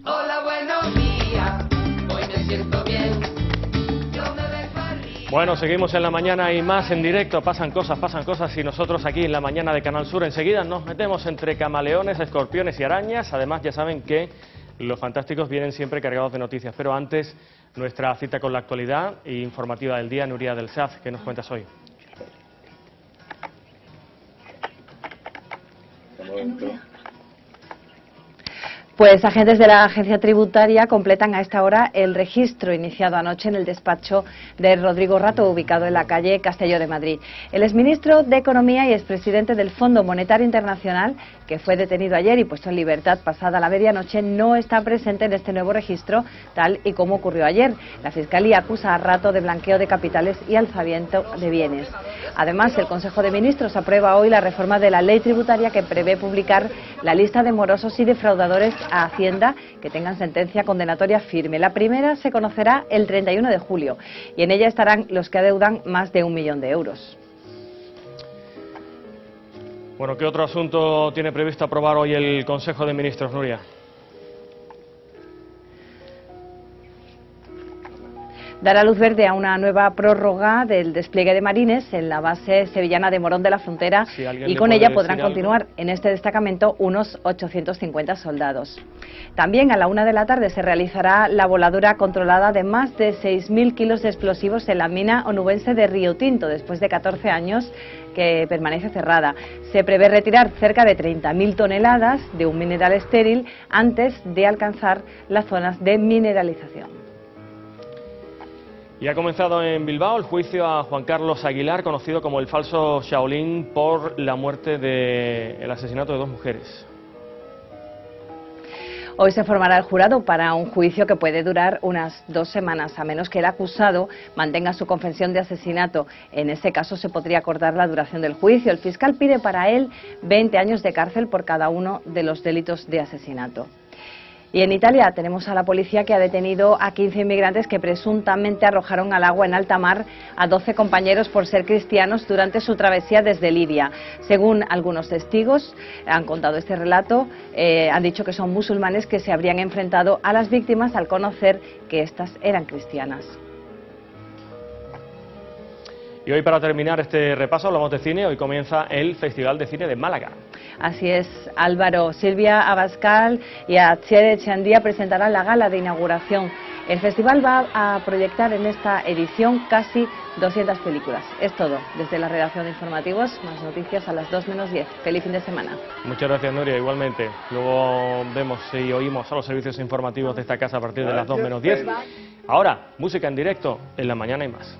Hola, buenos días. Hoy me siento bien. Yo me vengo arriba. Bueno, seguimos en la mañana y más en directo. Pasan cosas, pasan cosas y nosotros aquí en la mañana de Canal Sur enseguida nos metemos entre camaleones, escorpiones y arañas. Además, ya saben que los fantásticos vienen siempre cargados de noticias. Pero antes, nuestra cita con la actualidad e informativa del día, Nuria del SAF. ¿Qué nos cuentas hoy? Pues agentes de la agencia tributaria completan a esta hora el registro iniciado anoche en el despacho de Rodrigo Rato, ubicado en la calle Castelló de Madrid. El exministro de Economía y expresidente del Fondo Monetario Internacional, que fue detenido ayer y puesto en libertad pasada la medianoche, no está presente en este nuevo registro, tal y como ocurrió ayer. La Fiscalía acusa a Rato de blanqueo de capitales y alzamiento de bienes. Además, el Consejo de Ministros aprueba hoy la reforma de la ley tributaria que prevé publicar la lista de morosos y defraudadores a Hacienda que tengan sentencia condenatoria firme. La primera se conocerá el 31 de julio y en ella estarán los que adeudan más de un millón de euros. Bueno, ¿qué otro asunto tiene previsto aprobar hoy el Consejo de Ministros, Nuria? Dará luz verde a una nueva prórroga del despliegue de marines en la base sevillana de Morón de la Frontera Si y con ella podrán algo. continuar en este destacamento unos 850 soldados. También a la una de la tarde se realizará la voladura controlada de más de 6.000 kilos de explosivos en la mina onubense de Río Tinto después de 14 años que permanece cerrada. Se prevé retirar cerca de 30.000 toneladas de un mineral estéril antes de alcanzar las zonas de mineralización. Y ha comenzado en Bilbao el juicio a Juan Carlos Aguilar, conocido como el falso Shaolin, por la muerte del asesinato de dos mujeres. Hoy se formará el jurado para un juicio que puede durar unas dos semanas, a menos que el acusado mantenga su confesión de asesinato. En ese caso se podría acordar la duración del juicio. El fiscal pide para él 20 años de cárcel por cada uno de los delitos de asesinato. Y en Italia tenemos a la policía que ha detenido a 15 inmigrantes que presuntamente arrojaron al agua en alta mar a 12 compañeros por ser cristianos durante su travesía desde Libia. Según algunos testigos, han contado este relato, eh, han dicho que son musulmanes que se habrían enfrentado a las víctimas al conocer que éstas eran cristianas. Y hoy para terminar este repaso hablamos de cine, hoy comienza el Festival de Cine de Málaga. Así es, Álvaro. Silvia Abascal y Atxede Chandía presentarán la gala de inauguración. El festival va a proyectar en esta edición casi 200 películas. Es todo. Desde la redacción de informativos, más noticias a las 2 menos 10. Feliz fin de semana. Muchas gracias, Nuria, igualmente. Luego vemos y oímos a los servicios informativos de esta casa a partir de las 2 menos 10. Ahora, música en directo en la mañana y más.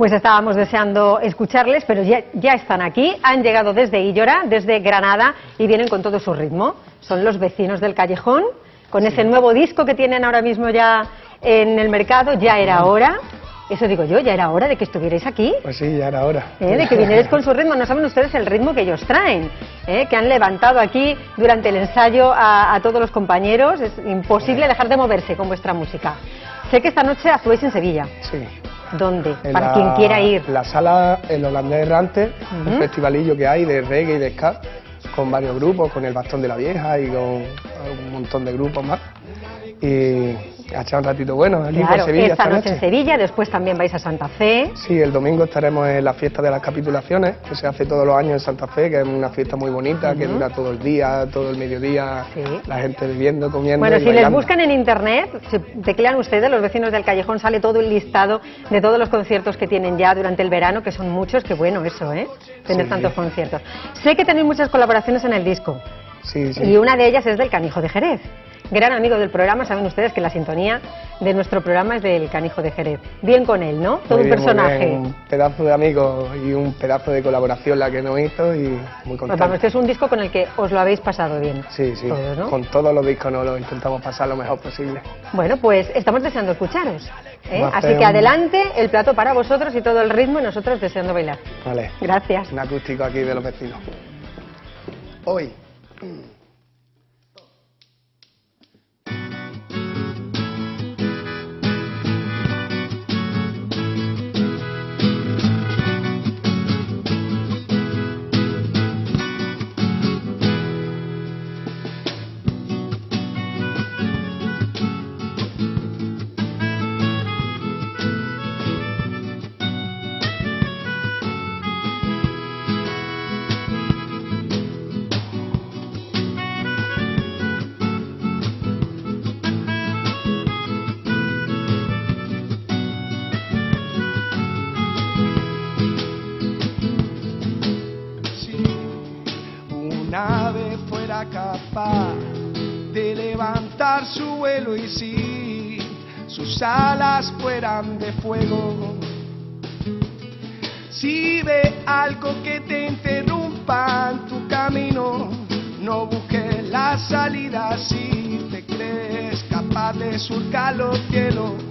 Pues estábamos deseando escucharles, pero ya, ya están aquí. Han llegado desde Illora, desde Granada, y vienen con todo su ritmo. Son los vecinos del callejón, con ese nuevo disco que tienen ahora mismo ya en el mercado. Ya era hora. Eso digo yo, ya era hora de que estuvierais aquí. Pues sí, ya era hora. ¿eh? de que vinierais con su ritmo. No saben ustedes el ritmo que ellos traen, ¿eh? que han levantado aquí durante el ensayo a, a todos los compañeros. Es imposible dejar de moverse con vuestra música. Sé que esta noche actuáis en Sevilla. Sí. ¿Dónde? En Para la- quien quiera ir. La sala El Holandés Errante, Ujú. un festivalillo que hay de reggae y de ska, con varios grupos, con el Bastón de la Vieja y con un montón de grupos más. Y ha echado un ratito bueno aquí Claro, por Sevilla esta, esta noche en Sevilla, después también vais a Santa Fe. Sí, el domingo estaremos en la fiesta de las capitulaciones, que se hace todos los años en Santa Fe, que es una fiesta muy bonita, que Ujú. dura todo el día, todo el mediodía, la gente bebiendo, comiendo. Bueno, y si les bailando. buscan en internet, se teclean ustedes, los vecinos del callejón, sale todo el listado de todos los conciertos que tienen ya durante el verano, que son muchos, que bueno eso, ¿eh? Tener Sí, tantos sí. conciertos. Sé que tenéis muchas colaboraciones en el disco, Sí, sí. y una de ellas es del Canijo de Jerez. Gran amigo del programa, saben ustedes que la sintonía de nuestro programa es del Canijo de Jerez. Bien con él, ¿no? Todo Muy un muy personaje. bien, Un pedazo de amigo y un pedazo de colaboración la que nos hizo y muy Pues contento. vamos, que es un disco con el que os lo habéis pasado bien. Sí, sí. todos, ¿no? Con todos los discos nos lo intentamos pasar lo mejor posible. Bueno, pues estamos deseando escucharos. ¿eh? Así que adelante, el plato para vosotros y todo el ritmo y nosotros deseando bailar. Vale. Gracias. Un acústico aquí de los vecinos. Hoy. De fuego. Si ve algo que te interrumpa en tu camino, no busques la salida si te crees capaz de surcar los cielos.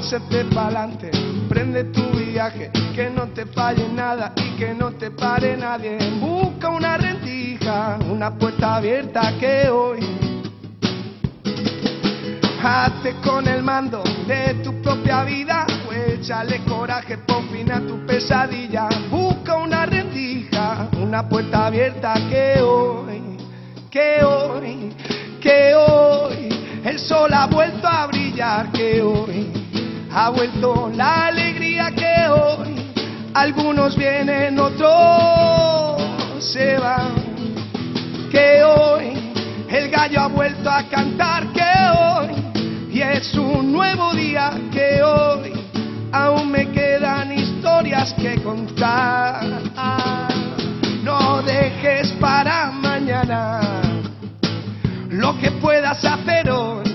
Échate pa'lante, prende tu viaje, que no te falle nada y que no te pare nadie. Busca una rendija, una puerta abierta que hoy hazte con el mando de tu propia vida, pues échale coraje, pon fin a tu pesadilla. Busca una rendija, una puerta abierta que hoy, que hoy, que hoy el sol ha vuelto a brillar, que hoy ha vuelto la alegría que hoy algunos vienen, otros se van. Que hoy el gallo ha vuelto a cantar, que hoy y es un nuevo día, que hoy aún me quedan historias que contar. No dejes para mañana lo que puedas hacer hoy,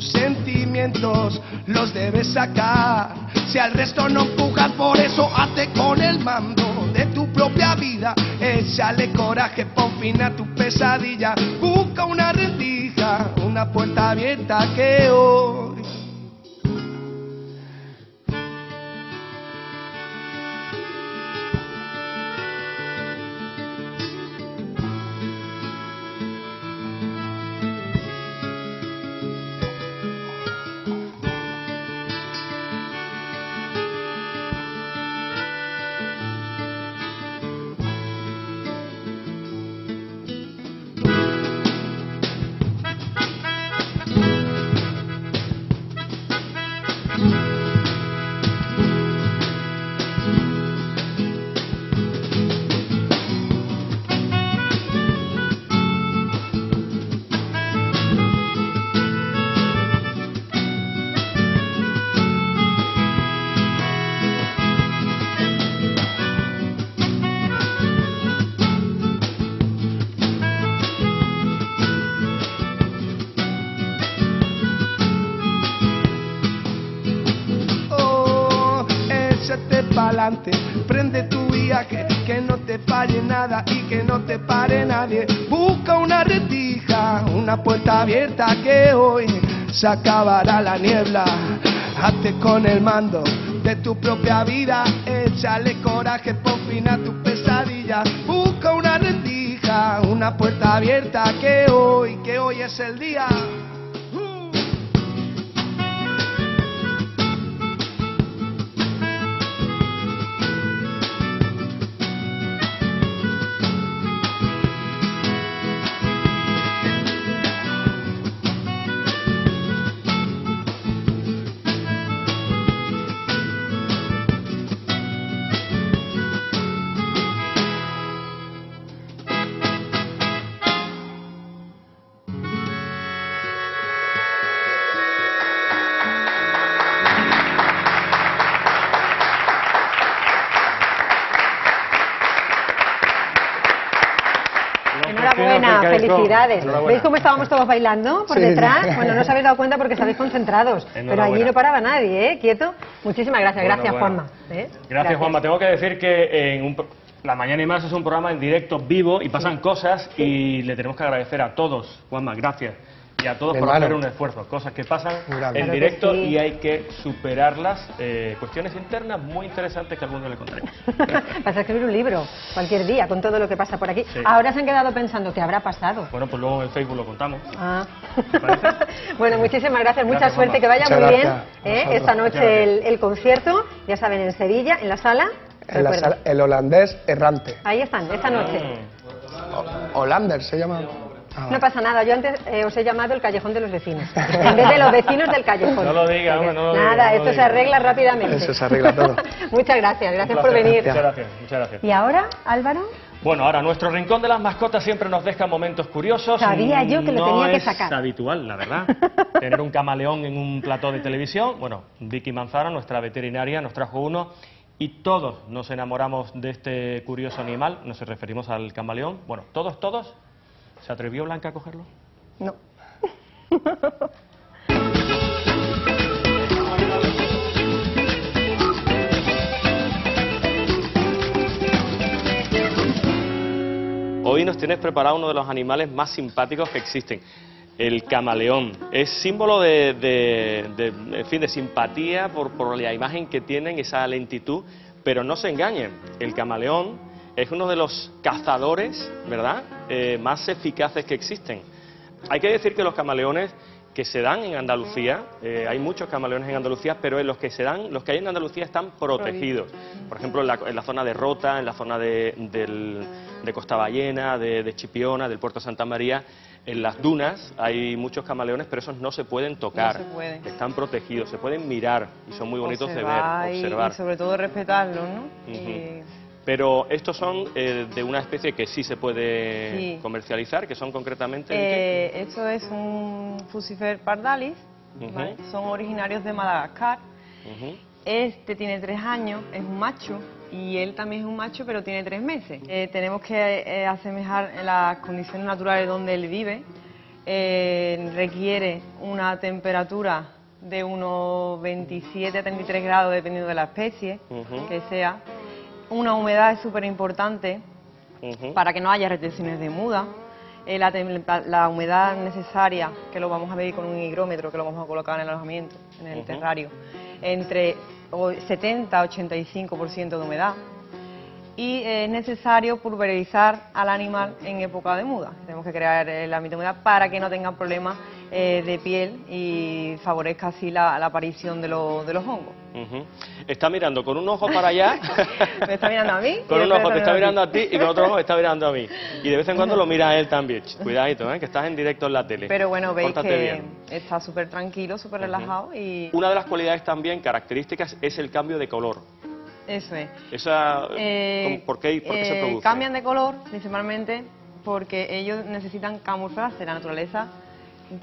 tus sentimientos los debes sacar. Si al resto no empujas, por eso hazte con el mando de tu propia vida. Échale coraje, pon fin a tu pesadilla. Busca una rendija, una puerta abierta que hoy. Puerta abierta que hoy se acabará la niebla. Hazte con el mando de tu propia vida, échale coraje, pon fin a tu pesadilla. Busca una rendija, una puerta abierta que hoy, que hoy es el día. Felicidades. ¿Veis cómo estábamos todos bailando por Sí. detrás? Bueno, no os habéis dado cuenta porque estáis concentrados. Pero allí no paraba nadie, ¿eh? Quieto. Muchísimas gracias. Bueno, Gracias, bueno. Juanma. ¿eh? Gracias, Juanma. Tengo que decir que en un La Mañana y Más es un programa en directo, vivo, y pasan cosas, y le tenemos que agradecer a todos, Juanma, gracias, y a todos por Hermano. hacer un esfuerzo. Cosas que pasan en Claro que directo sí. y hay que superarlas. eh, cuestiones internas muy interesantes que algún día le contaremos. Vas a escribir un libro cualquier día con todo lo que pasa por aquí. Sí. Ahora se han quedado pensando qué habrá pasado. Bueno, pues luego en el Facebook lo contamos. Ah. bueno, muchísimas gracias, mucha Gracias, suerte, Juanma. que vaya Muchas muy bien ¿eh? esta noche el, el concierto, ya saben, en Sevilla, en la sala. En la sala- el holandés errante. Ahí están, esta noche. Mm. Hollander se llama. Ah, No vale. pasa nada, yo antes eh, os he llamado el callejón de los vecinos, en vez de los vecinos del callejón. No lo diga, hombre, no lo diga, Nada, no lo esto se arregla rápidamente. Eso se arregla todo. Muchas gracias, gracias por venir. Muchas gracias, muchas gracias. Y ahora, Álvaro, Bueno, ahora nuestro rincón de las mascotas siempre nos deja momentos curiosos. Sabía yo que lo no tenía que es sacar. habitual, la verdad, tener un camaleón en un plató de televisión. Bueno, Vicky Manzana, nuestra veterinaria, nos trajo uno y todos nos enamoramos de este curioso animal. Nos referimos al camaleón. Bueno, todos, todos. ¿Se atrevió Blanca a cogerlo? no. Hoy nos tienes preparado uno de los animales más simpáticos que existen, el camaleón. Es símbolo de, de- de, en fin, de simpatía por, por la imagen que tienen, esa lentitud, pero no se engañen, el camaleón es uno de los cazadores, ¿verdad?, Eh, más eficaces que existen. Hay que decir que los camaleones que se dan en Andalucía, eh, hay muchos camaleones en Andalucía, pero en los que se dan, los que hay en Andalucía están protegidos. Por ejemplo, en la, en la zona de Rota, en la zona de, del- de Costa Ballena, de, de Chipiona, del puerto Santa María, en las dunas hay muchos camaleones, pero esos no se pueden tocar. No se pueden. Están protegidos, se pueden mirar y son muy bonitos Observar de ver, observar. Y, sobre todo respetarlo, ¿no? Y- Pero estos son eh, de una especie que sí se puede Sí. comercializar, que son concretamente... eh, esto es un Fucifer pardalis, son originarios de Madagascar. Este tiene tres años, es un macho y él también es un macho, pero tiene tres meses. Eh, tenemos que eh, asemejar las condiciones naturales donde él vive. Eh, requiere una temperatura de unos 27 a 33 grados, dependiendo de la especie que sea. Una humedad es súper importante para que no haya retenciones de muda. Eh, la, la humedad necesaria, que lo vamos a medir con un higrómetro, que lo vamos a colocar en el alojamiento, en el Ujú. terrario, entre o- 70 a 85% de humedad. Y eh, es necesario pulverizar al animal en época de muda. Tenemos que crear el ámbito de humedad para que no tengan problemas eh, de piel y favorezca así la, la aparición de, lo- de los hongos. Está mirando con un ojo para allá. Me está mirando a mí Con un ojo te está mirando a ti. y con otro ojo está mirando a mí. Y de vez en cuando lo mira a él también. Cuidadito, ¿eh? que estás en directo en la tele. Pero bueno, veis Pórtate que bien. está súper tranquilo, súper relajado y Una de las cualidades también características es el cambio de color. eso es. Esa, Eh, ¿cómo- ¿Por qué, por qué se eh, produce? Cambian de color principalmente porque ellos necesitan camuflarse, la naturaleza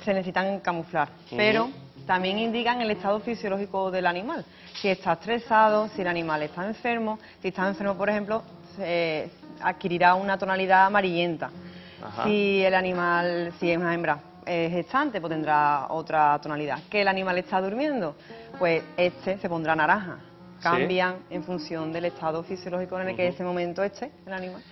se necesitan camuflar, pero también indican el estado fisiológico del animal. Si está estresado, si el animal está enfermo, si está enfermo, por ejemplo, se adquirirá una tonalidad amarillenta. Ajá. Si el animal, si es una hembra es gestante, pues tendrá otra tonalidad. Que el animal está durmiendo, pues este se pondrá naranja. Sí. Cambian en función del estado fisiológico en el que en ese momento esté el animal.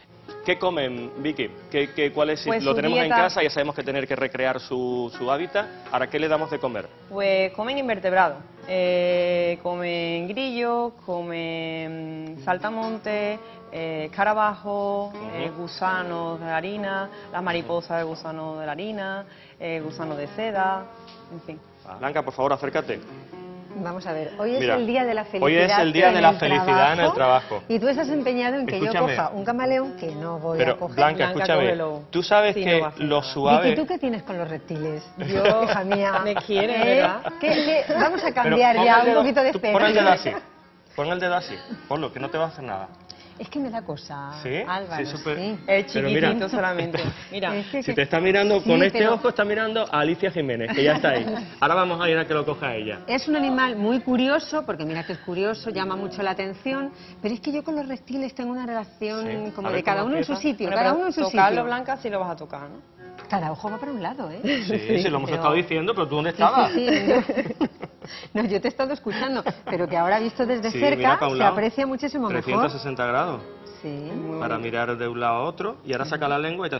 ¿Qué comen, Vicky? ¿Qué, qué, cuál es? Si Pues lo tenemos en casa, ya sabemos que tener que recrear su, su hábitat. ¿Ahora qué le damos de comer? Pues comen invertebrados, eh, comen grillos, comen saltamontes, eh, escarabajos, eh, gusanos de la harina, las mariposas de gusano de la harina, eh, gusanos de seda, en fin. Blanca, por favor, acércate. Vamos a ver, hoy es Mira, el día de la felicidad. hoy es el día en de la felicidad en el trabajo. Y tú estás empeñado en que yo coja un camaleón que no voy a Pero, coger. Blanca, Blanca, escúchame. cógelo. Tú sabes Sí, que no a lo suave... Vicky, ¿tú qué tienes con los reptiles? Yo- hija mía. Me quiere, ¿Eh? ¿verdad? ¿Qué- qué? Vamos a cambiar ya un poquito de espera. Pon el dedo así. Pon el dedo así. Ponlo, que no te va a hacer nada. Es que me da cosa, ¿Sí? Álvaro. Sí, súper- sí. Es Pero chiquitito mira. solamente. Mira, Es que- Si te está mirando Sí, con este pero- ojo, está mirando a Alicia Jiménez, que ya está ahí. Ahora vamos a ir a que lo coja ella. Es un animal muy curioso, porque mira que es curioso, llama mucho la atención, pero es que yo con los reptiles tengo una relación Sí. como de cada ¿cómo uno en su sitio, Bueno, cada uno en su tocarlo, sitio. Blanca, sí lo vas a tocar, ¿no? Cada ojo va para un lado, ¿eh? Sí, sí, lo hemos pero- estado diciendo, pero ¿tú dónde estabas? sí, sí. No, yo te he estado escuchando, pero que ahora visto desde cerca se lado. aprecia muchísimo mejor. 360 grados. Sí. Para mirar de un lado a otro y ahora saca la lengua y te...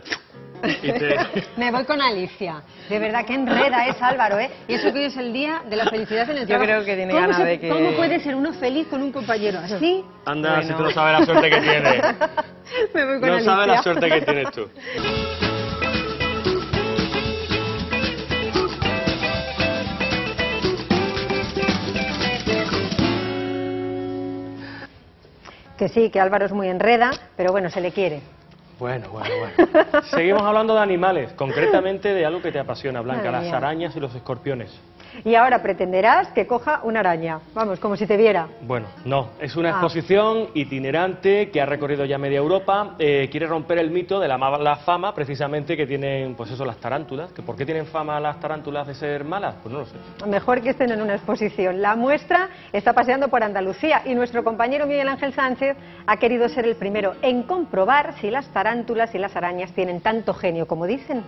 y te- Me voy con Alicia. De verdad que enreda es Álvaro, ¿eh? Y eso que hoy es el día de la felicidad en el Yo trabajo. creo que tiene ¿Cómo ganas de que- ¿Cómo puede ser uno feliz con un compañero así? Anda, si tú no sabes la suerte que tienes. Me voy con No Alicia. sabes la suerte que tienes tú. Que sí, que Álvaro es muy enreda, pero bueno, se le quiere. Bueno, bueno, bueno. Seguimos hablando de animales, concretamente de algo que te apasiona, Blanca, las arañas y los escorpiones. Y ahora pretenderás que coja una araña. Vamos, como si te viera. Bueno, no, es una Ah. exposición itinerante que ha recorrido ya media Europa. eh, quiere romper el mito de la mala fama, precisamente, que tienen, pues eso, las tarántulas. ¿Que ¿Por qué tienen fama las tarántulas de ser malas? Pues no lo sé. Mejor que estén en una exposición. La muestra está paseando por Andalucía y nuestro compañero Miguel Ángel Sánchez ha querido ser el primero en comprobar si las tarántulas y las arañas tienen tanto genio como dicen.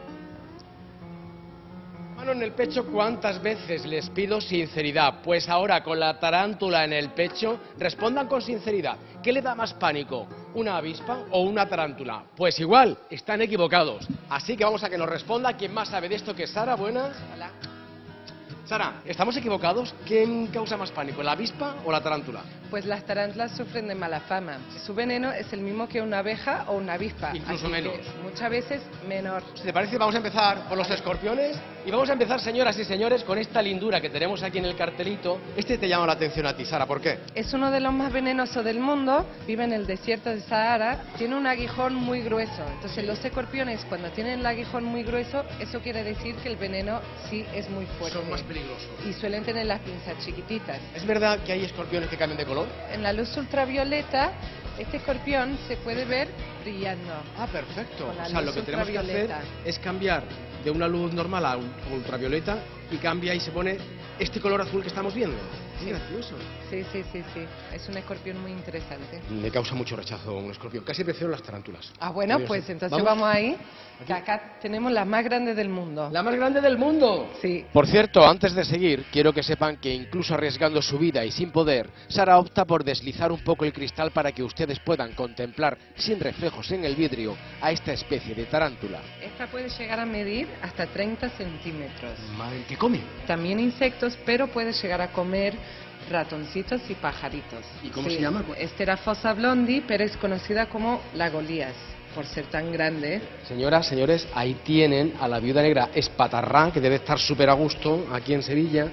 Mano en el pecho, ¿cuántas veces les pido sinceridad? Pues ahora con la tarántula en el pecho, respondan con sinceridad. ¿Qué le da más pánico? ¿Una avispa o una tarántula? Pues igual, están equivocados. Así que vamos a que nos responda quien más sabe de esto que Sara. Buenas. Hola. Sara, ¿estamos equivocados? ¿Quién causa más pánico, la avispa o la tarántula? Pues las tarántulas sufren de mala fama. Su veneno es el mismo que una abeja o una avispa. Incluso menos. muchas veces menor. Si te parece, vamos a empezar por los escorpiones. Y vamos a empezar, señoras y señores, con esta lindura que tenemos aquí en el cartelito. Este te llama la atención a ti, Sara, ¿por qué? Es uno de los más venenosos del mundo, vive en el desierto de Sahara, tiene un aguijón muy grueso. Entonces los escorpiones cuando tienen el aguijón muy grueso, eso quiere decir que el veneno sí es muy fuerte. Son más peligrosos. Y suelen tener las pinzas chiquititas. ¿Es verdad que hay escorpiones que cambian de color? En la luz ultravioleta, este escorpión se puede ver brillando. Ah, perfecto. O sea, lo que tenemos que hacer es cambiar de una luz normal a ultravioleta y cambia y se pone este color azul que estamos viendo. Es Sí. gracioso. Sí, sí, sí, sí. Es un escorpión muy interesante. Me causa mucho rechazo un escorpión. Casi prefiero las tarántulas. Ah, bueno, Curioso. pues entonces vamos, ahí. Que acá tenemos las más grandes del mundo. La más grande del mundo. Sí. Por cierto, antes de seguir, quiero que sepan que incluso arriesgando su vida y sin poder, Sara opta por deslizar un poco el cristal para que ustedes puedan contemplar sin reflejos en el vidrio a esta especie de tarántula. Esta puede llegar a medir hasta 30 centímetros. Madre, ¿qué come? También insectos, pero puede llegar a comer ratoncitos y pajaritos. ¿Y cómo se llama? Esta era Fossa blondi, pero es conocida como la Golías, por ser tan grande. Señoras, señores, ahí tienen a la viuda negra espatarrán, que debe estar súper a gusto aquí en Sevilla.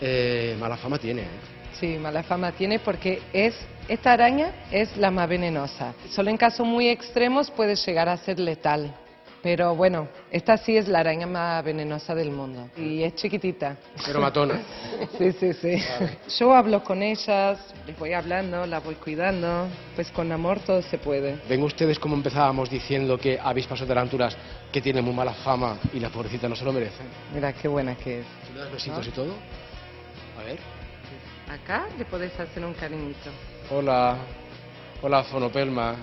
Eh, mala fama tiene, ¿eh? Sí, mala fama tiene porque es esta araña es la más venenosa. Solo en casos muy extremos puede llegar a ser letal. Pero bueno, esta sí es la araña más venenosa del mundo. Y es chiquitita. Pero matona. Sí, sí, sí. Yo hablo con ellas, les voy hablando, las voy cuidando. Pues con amor todo se puede. Ven ustedes cómo empezábamos diciendo que avispas o tarántulas que tienen muy mala fama y la pobrecita no se lo merece. Mira qué buena que es. ¿Tú le das besitos y todo? A ver. Acá le podés hacer un cariñito. Hola. Hola, Zonopelma.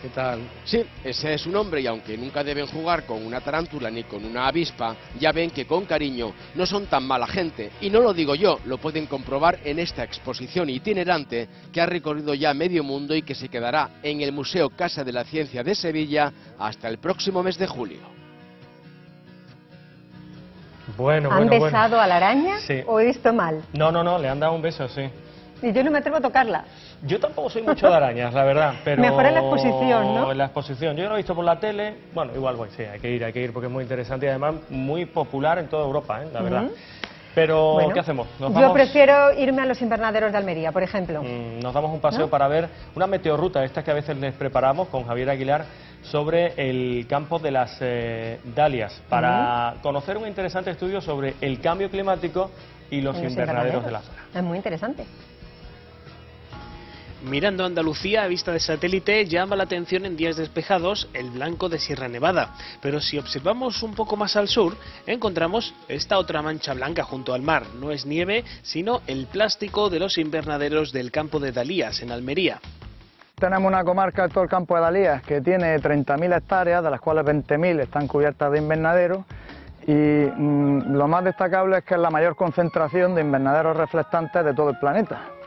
¿Qué tal? Sí, ese es su nombre y aunque nunca deben jugar con una tarántula ni con una avispa, ya ven que con cariño no son tan mala gente. Y no lo digo yo, lo pueden comprobar en esta exposición itinerante que ha recorrido ya medio mundo y que se quedará en el Museo Casa de la Ciencia de Sevilla hasta el próximo mes de julio. Bueno, ¿Han bueno, besado bueno. a la araña Sí. o he visto mal? No, no, no, le han dado un beso, sí. Y yo no me atrevo a tocarla. Yo tampoco soy mucho de arañas, la verdad, pero... Mejor en la exposición, ¿no? En la exposición. Yo lo he visto por la tele, bueno, igual voy, sí, hay que ir, hay que ir porque es muy interesante y además muy popular en toda Europa, ¿eh? la verdad. Pero, Bueno, ¿qué hacemos? ¿Nos Yo vamos, prefiero irme a los invernaderos de Almería, por ejemplo. mm, nos damos un paseo ¿No? para ver una meteorruta, esta que a veces les preparamos con Javier Aguilar, sobre el campo de las eh, dalias, para conocer un interesante estudio sobre el cambio climático y los los invernaderos de la zona. Es muy interesante. Mirando Andalucía a vista de satélite llama la atención en días despejados el blanco de Sierra Nevada, pero si observamos un poco más al sur encontramos esta otra mancha blanca junto al mar. No es nieve, sino el plástico de los invernaderos del campo de Dalías en Almería. Tenemos una comarca, todo el campo de Dalías, que tiene 30.000 hectáreas, de las cuales 20.000 están cubiertas de invernaderos. Y mm, lo más destacable es que es la mayor concentración de invernaderos reflectantes de todo el planeta.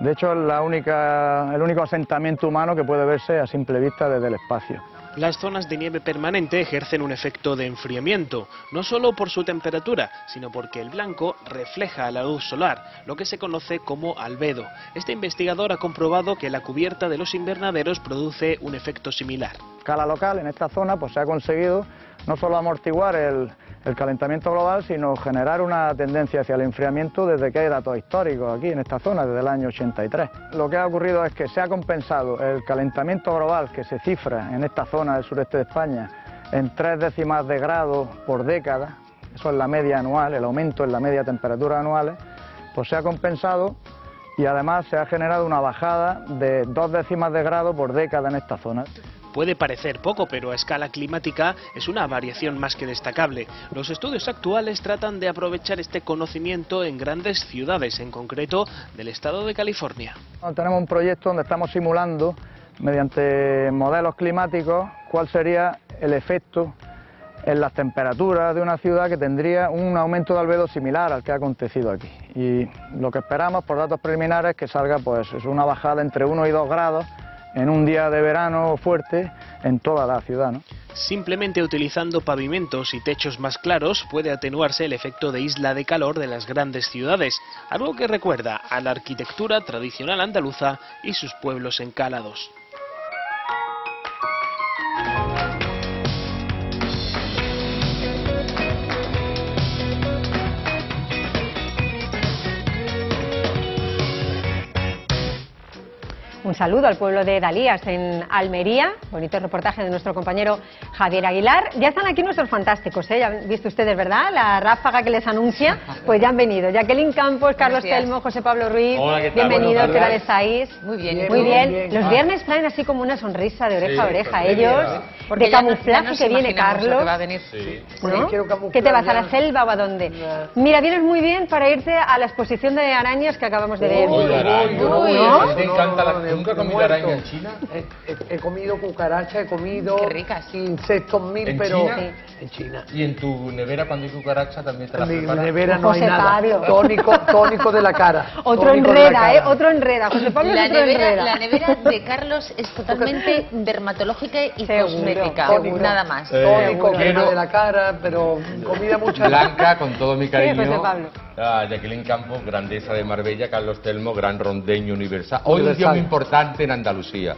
De hecho, es la única, el único asentamiento humano que puede verse a simple vista desde el espacio. Las zonas de nieve permanente ejercen un efecto de enfriamiento, no solo por su temperatura, sino porque el blanco refleja la luz solar, lo que se conoce como albedo. Este investigador ha comprobado que la cubierta de los invernaderos produce un efecto similar. A escala local, en esta zona, pues se ha conseguido no solo amortiguar el, calentamiento global, sino generar una tendencia hacia el enfriamiento desde que hay datos históricos aquí en esta zona, desde el año 83. Lo que ha ocurrido es que se ha compensado el calentamiento global que se cifra en esta zona del sureste de España en tres décimas de grado por década, eso es la media anual, el aumento en la media temperatura anuales, pues se ha compensado y además se ha generado una bajada de dos décimas de grado por década en esta zona. Puede parecer poco, pero a escala climática es una variación más que destacable. Los estudios actuales tratan de aprovechar este conocimiento en grandes ciudades, en concreto del estado de California. Tenemos un proyecto donde estamos simulando, mediante modelos climáticos, cuál sería el efecto en las temperaturas de una ciudad que tendría un aumento de albedo similar al que ha acontecido aquí. Y lo que esperamos por datos preliminares es que salga pues es una bajada entre 1 y 2 grados en un día de verano fuerte en toda la ciudad. ¿no? Simplemente utilizando pavimentos y techos más claros puede atenuarse el efecto de isla de calor de las grandes ciudades, algo que recuerda a la arquitectura tradicional andaluza y sus pueblos encalados. Un saludo al pueblo de Dalías en Almería. Bonito reportaje de nuestro compañero Javier Aguilar. Ya están aquí nuestros fantásticos, ¿eh? Ya han visto ustedes, ¿verdad? La ráfaga que les anuncia. Pues ya han venido. Jacqueline Campos, Carlos. Telmo, José Pablo Ruiz. Hola, ¿qué tal? Bienvenidos, ¿qué tal estáis? Muy bien, Muy bien. bien. Los Ah. viernes traen así como una sonrisa de oreja Sí, a oreja. pues, Ellos, bien. de no- camuflaje ya nos que viene Carlos. que va a venir. ¿no? quiero camuflar ¿Qué te vas a la selva o a dónde? Mira, vienes muy bien para irte a la exposición de arañas que acabamos de ver. Uy. Uy, ¿No? ¿no? ¿Te encanta la- no, no, ¿Nunca comido muerto. araña en China? He, he- he comido cucaracha, he comido Qué ricas. insectos mil, ¿En pero China? en China. ¿Y en tu nevera cuando hay cucaracha también te la En mi preparas? nevera no hay nada. Tónico, tónico de la cara. Otro Tónico enreda, ¿eh? Otro enreda. José Pablo La es otro nevera, enreda. la nevera de Carlos es totalmente dermatológica y Seguro, cosmética, seguro. nada más. Eh, Tónico, quiero- de la cara, pero comida mucha. Blanca, con todo mi Sí, José cariño. Pablo. a Jacqueline Campos, grandeza de Marbella, Carlos Telmo, gran rondeño universal. Hoy un muy importante en Andalucía.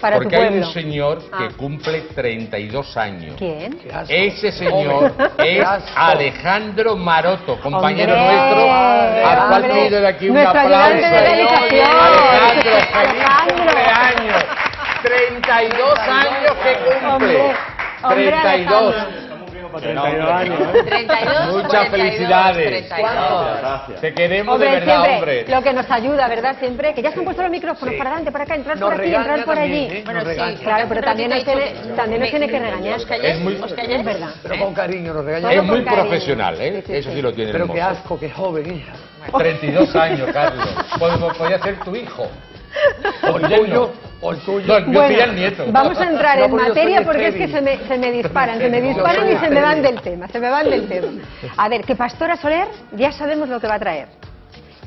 Para tu porque hay un señor Ah. que cumple 32 años. ¿Quién? Ese señor es. Alejandro Maroto, compañero Hombre, nuestro, al cual pido de aquí un aplauso. Alejandro, feliz Alejandro. cumpleaños. 32 años que cumple. Hombre, hombre, 32. Alejandro. 32 años, ¿eh? 32, Muchas 42, felicidades. 32. Te queremos Hombre, de verdad, siempre, hombre. lo que nos ayuda, ¿verdad? Siempre, que ya se han puesto los micrófonos para adelante, para acá, entrar Nos por aquí, entrar por también, allí. ¿eh? Bueno, Nos sí, regaña. Claro, pero también nos tiene, también nos tiene que regañar. Es muy- ¿Os calláis? Es verdad. Pero con cariño nos regaña. Es muy profesional, ¿eh? Sí, sí, Eso sí. sí lo tiene Pero qué asco, qué joven, hija. 32 años, Carlos. Pod- Podría ser tu hijo. O el tuyo, o el tuyo. No, el mío sería el nieto. Vamos a entrar No, en porque yo materia porque es que se me, se me disparan, se me Yo disparan y se me van del tema, se me van del tema. A ver, que Pastora Soler ya sabemos lo que va a traer.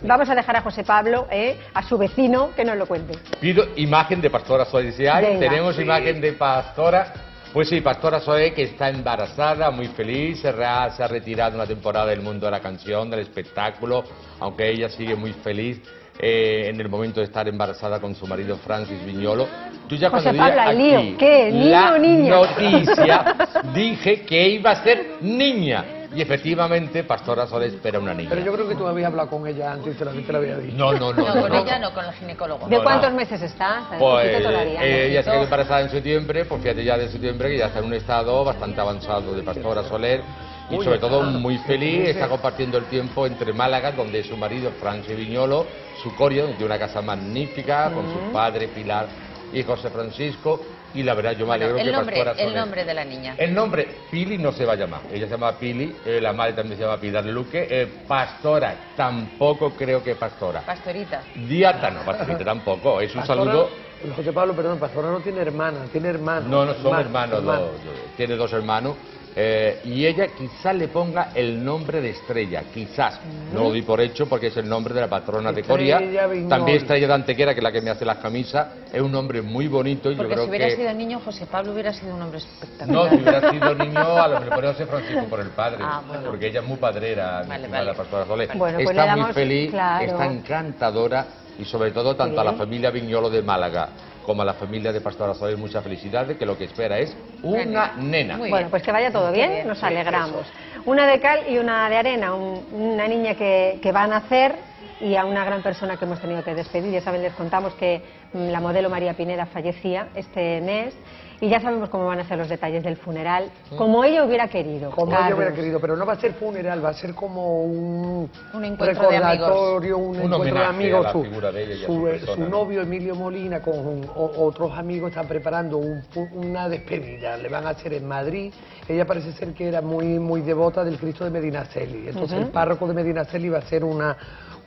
Vamos a dejar a José Pablo, ¿eh? a su vecino, que nos lo cuente. Pido imagen de Pastora Soe. Dice, ay, Venga. tenemos Sí. imagen de Pastora. Pues sí, Pastora Soe que está embarazada, muy feliz, se, re- se ha retirado una temporada del mundo de la canción, del espectáculo, aunque ella sigue muy feliz eh, en el momento de estar embarazada con su marido Francis Viñolo. Tú ya José cuando Pablo, aquí lío. ¿Qué? ¿Niño la o niña? noticia, dije que iba a ser niña. Y efectivamente, Pastora Soe espera una niña. Pero yo creo que tú habías hablado con ella antes y te la, había dicho. No, no, no. No, no, con no. ella no, con el ginecólogo. ¿De No, cuántos no. meses está? Pues todavía, eh, ella se quedó embarazada en septiembre, pues fíjate ya de septiembre que ya está en un estado bastante avanzado de Pastora Soler y Uy, sobre todo muy feliz, está compartiendo el tiempo entre Málaga, donde su marido Francis Viñolo, su corio, donde tiene una casa magnífica, con su padre Pilar y José Francisco, y la verdad yo me Bueno, alegro el que nombre, Pastora el nombre de la niña. El nombre Pili no se va a llamar. Ella se llama Pili, eh, la madre también se llama Pilar Luque. eh, pastora, tampoco creo que Pastora. Pastorita. Diata no, Pastorita tampoco. Es un Pastora- saludo José Pablo, perdón, Pastora no tiene hermana, tiene hermano. No, no, son Hermano, hermanos, hermano. dos, dos, tiene dos hermanos. Eh, y ella quizás le ponga el nombre de Estrella, quizás. No lo di por hecho porque es el nombre de la patrona de Coria. Viñolo. También Estrella de Antequera, que es la que me hace las camisas. Es un nombre muy bonito y Porque yo creo si hubiera que... sido niño, José Pablo hubiera sido un hombre espectacular. No, si hubiera sido niño, a lo mejor ser Francisco por el padre, Ah, bueno. porque ella es muy padrera, mi Vale, vale. Pastora. Bueno, pues está muy damos- feliz, claro. está encantadora y sobre todo tanto a la familia Viñolo de Málaga como a la familia de Pastora Soler mucha felicidad de que lo que espera es una nena. Muy Bueno, bien. pues que vaya todo bien, bien, nos alegramos. Una de cal y una de arena, un- una niña que, que va a nacer y a una gran persona que hemos tenido que despedir. Ya saben, les contamos que mm, la modelo María Pineda fallecía este mes y ya sabemos cómo van a ser los detalles del funeral, como ella hubiera querido. Como yo hubiera Carlos. querido, pero no va a ser funeral, va a ser como un, Un encuentro de amigos. recordatorio, un, Un encuentro de amigos. Su, de ella su- su persona, su ¿no? novio Emilio Molina con un- o- otros amigos están preparando un- una despedida, le van a hacer en Madrid. Ella parece ser que era muy, muy devota del Cristo de Medinaceli, entonces Ujú. el párroco de Medinaceli va a hacer una,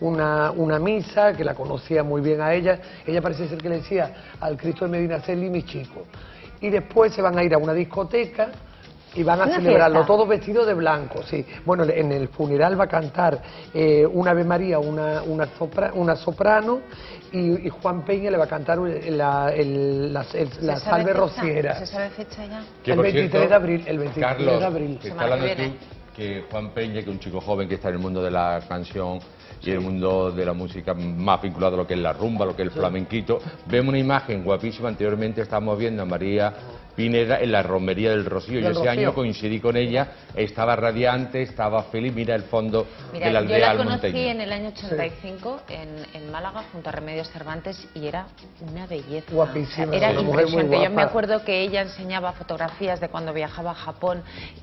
una, una misa que la conocía muy bien a ella. Ella parece ser que le decía al Cristo de Medinaceli mi chico. Y después se van a ir a una discoteca y van a Una celebrarlo fiesta. todos vestidos de blanco, sí. Bueno, en el funeral va a cantar eh, una Ave María, una, una, sopra- una soprano, y, y Juan Peña le va a cantar la, el- la- el- la ¿Se sabe salve fecha? rociera. ¿Se sabe fecha ya? Que, el por 23 cierto, de abril, el 23 Carlos, de abril. que está hablando tú que Juan Peña, que es un chico joven que está en el mundo de la canción y el mundo de la música más vinculado a lo que es la rumba, lo que es el flamenquito, vemos una imagen guapísima. Anteriormente estábamos viendo a María Pineda en la romería del Rocío. Yo ese Rocío. año coincidí con ella, estaba radiante, estaba feliz. Mira el fondo Mira, de la yo la conocí en el año 85 en, en Málaga junto a Remedios Cervantes y era una belleza. Guapísima, O sea, era muy impresionante. Yo me acuerdo que ella enseñaba fotografías de cuando viajaba a Japón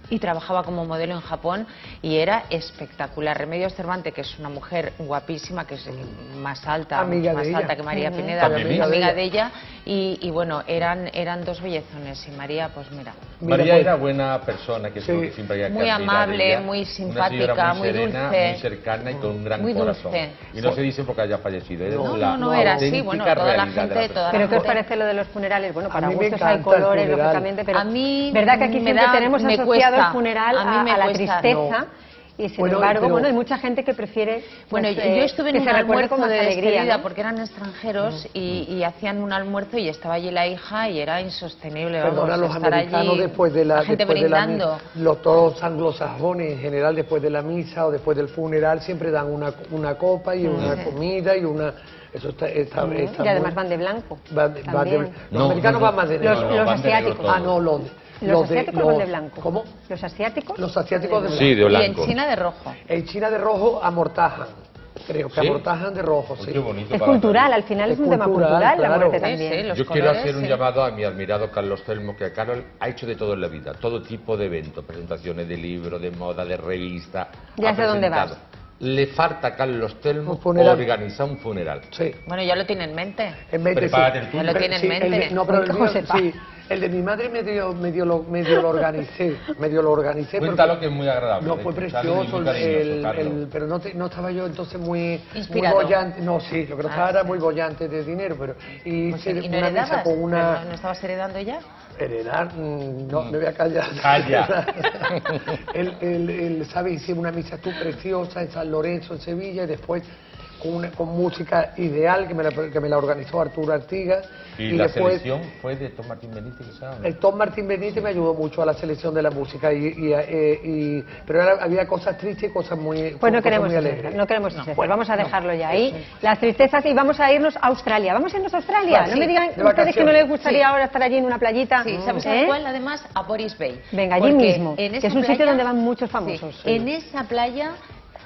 y trabajaba como modelo en Japón y era espectacular. Remedios Cervantes, que es una mujer guapísima, que es más alta, Amiga más ella. alta que María. Pineda, amiga, amiga de de ella y, y bueno, eran, eran dos bellezones y María, pues mira. María era buena persona, que es Sí. que siempre que Muy amable, ella. muy simpática, señora muy serena, dulce. muy cercana y con un gran Muy corazón. dulce. Y no se dice porque haya fallecido. es No, la no, no era así. Bueno, toda la realidad de gente, persona. toda ¿Pero la qué os gente- parece lo de los funerales? Bueno, para gustos hay colores, lógicamente, pero A mí verdad que aquí me siempre da- tenemos me asociado cuesta. el funeral A la tristeza. Y sin Bueno, embargo, pero- bueno, hay mucha gente que prefiere. Bueno, pues, yo, yo eh, estuve en un almuerzo más de alegría, despedida ¿no? porque eran extranjeros y, y hacían un almuerzo y estaba allí la hija y era insostenible, vamos, Perdona, los estar americanos allí, después de la, gente después de la brindando. los todos anglosajones en general después de la misa o después del funeral siempre dan una, una copa y una Sí. comida y una eso está, está, Mm, está y además muy- van de blanco. van de- van de- también. los No, americanos no, van más de negro. Los- los asiáticos. ah no los, Los, los de asiáticos van los- de blanco. ¿cómo? Los asiáticos. los asiáticos de Sí, de Y blanco. en China de rojo. en China de rojo amortajan creo que ¿Sí? amortajan de rojo sí qué bonito Es cultural, al final es, Es un tema cultural, la muerte Sí, también. sí, los Yo quiero hacer un sí. llamado a mi admirado Carlos Telmo, que Carlos ha hecho de todo en la vida, todo tipo de eventos, presentaciones de libros, de moda, de revista. Ya sé dónde vas. Le falta a Carlos Telmo organizar un funeral. sí Bueno, ya lo tiene en mente. En mente, Prepárate sí. el. Ya lo Pero tiene en sí, el mente. no, pero el mío, Josepa. sí, el de mi madre medio, medio, lo, medio lo organicé, medio lo organicé. Cuéntalo porque- que es muy agradable. No, fue precioso, el, cariñoso, el- Carlos. el- pero no, te- no estaba yo entonces muy, bollante. No, sí, lo que no Ah, estaba era sí. muy bollante de dinero, pero y Pues, hice ¿Y no una misa heredabas? con una... ¿No, no estabas heredando ya? Heredar, mm, no, me voy a callar. Calla. el, el, el, ¿sabes? Hicimos una misa tú preciosa en San Lorenzo, en Sevilla, y después una- con música ideal que me, la, que me la organizó Arturo Artigas. Y, la después selección fue de Tom Martín Benítez, ¿sabes? el Tom Martín Benítez me ayudó mucho a la selección de la música, y, y, eh, y- pero era- había cosas tristes y cosas muy, Pues no cosas queremos alegres. no queremos tristezas. Bueno, vamos a no. dejarlo ya ahí. Las tristezas y vamos a irnos a Australia. Vamos a irnos a Australia. No sí, me digan de ustedes que no les gustaría Sí. ahora estar allí en una playita. Sí, ¿sabes ¿Eh? a cuál? Además, a Boris Bay. Venga, allí Porque mismo, que es un sitio playa- donde van muchos Sí, famosos. En esa playa,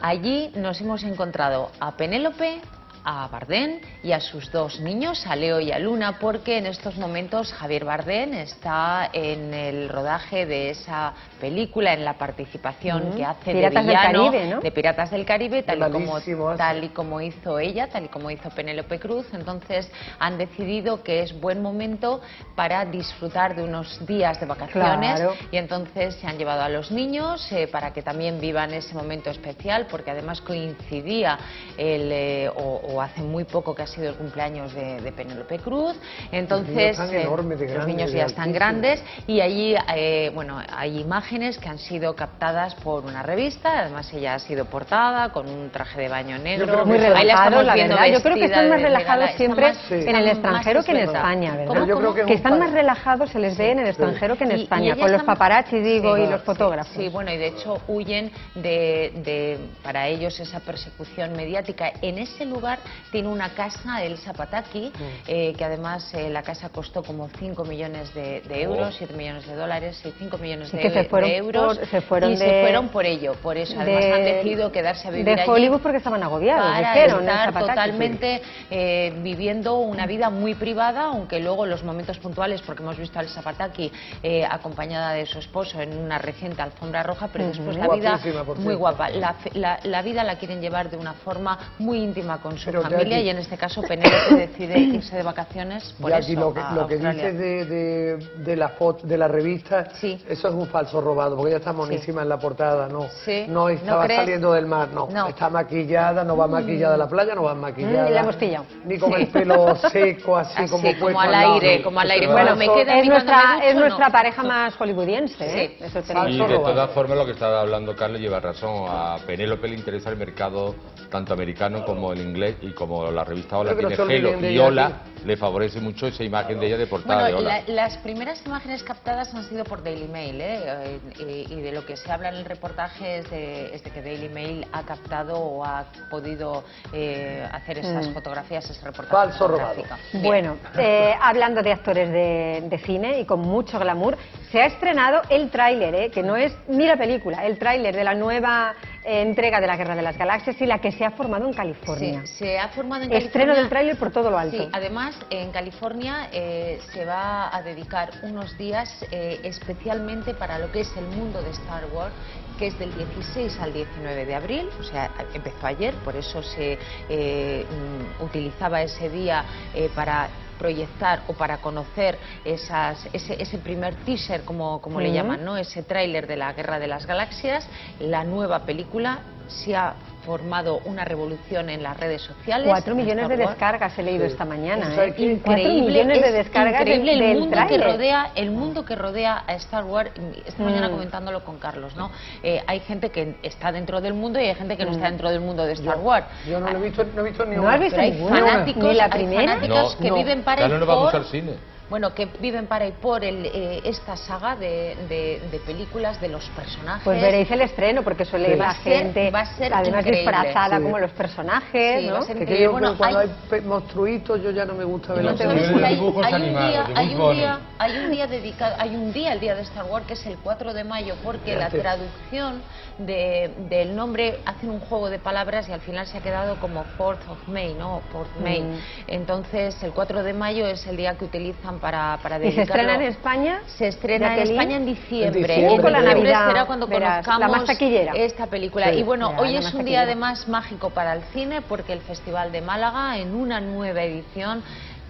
allí nos hemos encontrado a Penélope, a Bardén y a sus dos niños, a Leo y a Luna, porque en estos momentos Javier Bardén está en el rodaje de esa película, en la participación Mm, que hace Piratas de del villano Caribe, ¿no? de Piratas del Caribe, tal y, como, tal y como hizo ella, tal y como hizo Penélope Cruz. Entonces han decidido que es buen momento para disfrutar de unos días de vacaciones Claro. y entonces se han llevado a los niños eh, para que también vivan ese momento especial, porque además coincidía el, eh, o, o hace muy poco que ha sido el cumpleaños de, de Penélope Cruz. Entonces están eh, enormes de los grandes, niños de ya están altísimos. grandes y allí eh, bueno hay imágenes que han sido captadas por una revista. Además ella ha sido portada con un traje de baño negro. Muy. Ahí la verdad. Yo creo que están más relajados siempre más- Sí. en el extranjero que en. España, ¿verdad? Que están más relajados, se les ve en el extranjero que en Y- y España, ella con los paparazzi, digo, y los fotógrafos. Sí, bueno, y de hecho huyen de, de, para ellos, esa persecución mediática. En ese lugar tiene una casa, el Zapataki, eh, que además eh, la casa costó como 5 millones de, de euros, Oh. 7 millones de dólares y 5 millones de, que se fueron de euros. por- se fueron y se fueron por ello, por eso. Además de- han decidido quedarse a vivir de allí Hollywood porque estaban agobiados, para dijeron, estar totalmente eh, viviendo una vida muy privada, aunque luego los momentos puntuales, porque hemos visto al Zapataki eh, acompañada de su esposo en una reciente alfombra roja, pero después la vida muy guapa. La, fe- la- la vida la quieren llevar de una forma muy íntima con su Pero, familia y en este caso Penélope decide irse de vacaciones por Y aquí eso lo que, a lo que dices de, de, de la foto, de la revista, eso es un falso robado, porque ella está monísima en la portada, no. Sí. No estaba saliendo del mar, no. No. Está maquillada, no va Mm. maquillada a la playa, no va maquillada. Mm, la hemos pillado. Ni con Sí. el pelo seco, así, Así, como como puesto al aire, no. como al aire. Bueno, es me queda Es nuestra, me es nuestra no. pareja más hollywoodiense, ¿eh? Eso tenemos. Y de todas formas lo que estaba hablando Carlos lleva razón. A Penélope le interesa el mercado tanto americano como el inglés y como la revista Hola tiene Gelo y Hola le favorece mucho esa imagen de ella de portada de Bueno, Hola. la- las primeras imágenes captadas han sido por Daily Mail, ¿eh? Eh, y, y de lo que se habla en el reportaje es de, es de que Daily Mail ha captado o ha podido eh, hacer esas Mm. fotografías, ese reportaje Falso robado. Bueno, eh, hablando de actores de, de cine y con mucho glamour, se ha estrenado el tráiler, ¿eh? que no es ni la película, el tráiler de la nueva entrega de la Guerra de las Galaxias y la que se ha formado en California. Sí, se ha formado en Estreno del tráiler por todo lo alto. Sí, además en California eh, se va a dedicar unos días eh, especialmente para lo que es el mundo de Star Wars, que es del 16 al 19 de abril, o sea, empezó ayer, por eso se eh, mm, utilizaba ese día eh, para proyectar o para conocer esas, ese, ese primer teaser, como, como le llaman, ¿no? ese tráiler de la Guerra de las Galaxias, la nueva película se ha formado una revolución en las redes sociales. Cuatro millones de descargas he leído esta mañana. O sea, ¿eh? increíble, millones de es descargas increíble el del mundo que rodea el mundo que rodea a Star Wars esta mañana Mm. comentándolo con Carlos no Eh, hay gente que está dentro del mundo y hay gente que no Mm. está dentro del mundo de Star Wars Yo no lo he visto, no he visto ni ¿No una. has visto Pero hay ninguna? fanáticos, ¿Ni la hay primera? fanáticos que No, viven para Carlos no vamos por al cine. Bueno, que viven para y por el, eh, esta saga de, de- de películas de los personajes. Pues veréis el estreno, porque suele Sí. ir Va la gente, va a ser además increíble. disfrazada Sí. como los personajes, Sí, ¿no? va a ser Que increíble. yo Bueno, cuando hay- hay, pe- monstruitos yo ya no me gusta ver No los películas. hay, dibujos hay un día, hay un día, hay un día dedicado, hay un día el día de Star Wars que es el 4 de mayo porque la Fíjate. traducción de- del nombre hacen un juego de palabras y al final se ha quedado como 4th of May, ¿no? 4th May. Mm. Entonces el 4 de mayo es el día que utilizan para para ¿Y se dedicarlo. estrena en España? Se estrena en? España en diciembre. En diciembre. Con la Navidad, será cuando verás, conozcamos esta película. Sí. Y bueno, hoy es un día además mágico para el cine porque el Festival de Málaga en una nueva edición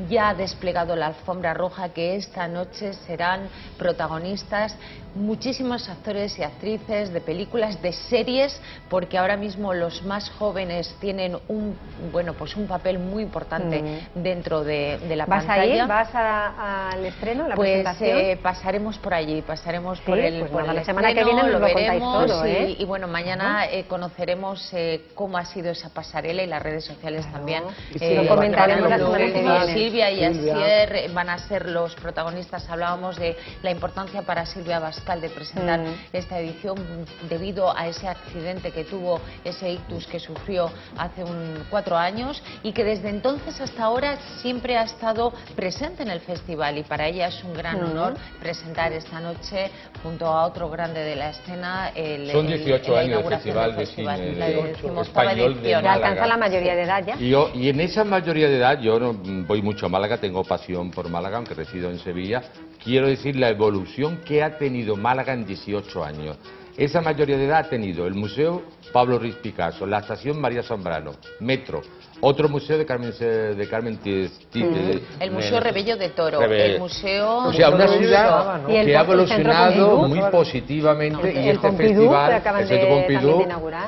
ya ha desplegado la alfombra roja que esta noche serán protagonistas muchísimos actores y actrices de películas, de series, porque ahora mismo los más jóvenes tienen un bueno pues un papel muy importante Mm. dentro de, de la ¿Vas a pantalla. ir? ¿Vas a- al estreno, a la Pues presentación? eh, pasaremos por allí, pasaremos Sí, por el, pues por nada, el la semana que viene nos lo veremos todo, y, ¿eh? y bueno, mañana eh, conoceremos eh, cómo ha sido esa pasarela y las redes sociales también. Y lo comentaremos a la semana que Silvia y Silvia. Asier van a ser los protagonistas. Hablábamos de la importancia para Silvia Bascal de presentar Mm. esta edición debido a ese accidente que tuvo, ese ictus que sufrió hace un cuatro años y que desde entonces hasta ahora siempre ha estado presente en el festival y para ella es un gran Ujú. honor presentar esta noche junto a otro grande de la escena el, Son el- 18 la años de inauguración Festival del de festival, Cine la de- decimoctava español de edición. Ya Málaga. alcanza la mayoría de edad ya. Y, yo- y en esa mayoría de edad, yo no mm, voy mucho a Málaga, tengo pasión por Málaga, aunque resido en Sevilla. Quiero decir la evolución que ha tenido Málaga en 18 años. Esa mayoría de edad ha tenido el Museo Pablo Ruiz Picasso, la Estación María Zambrano, Metro, otro museo de Carmen, Se- de Carmen de- El Museo de- Rebello de Toro, el Museo... O sea, una ciudad ¿no? Que ha evolucionado muy positivamente El y este Pompidou, festival, el Centro Pompidou,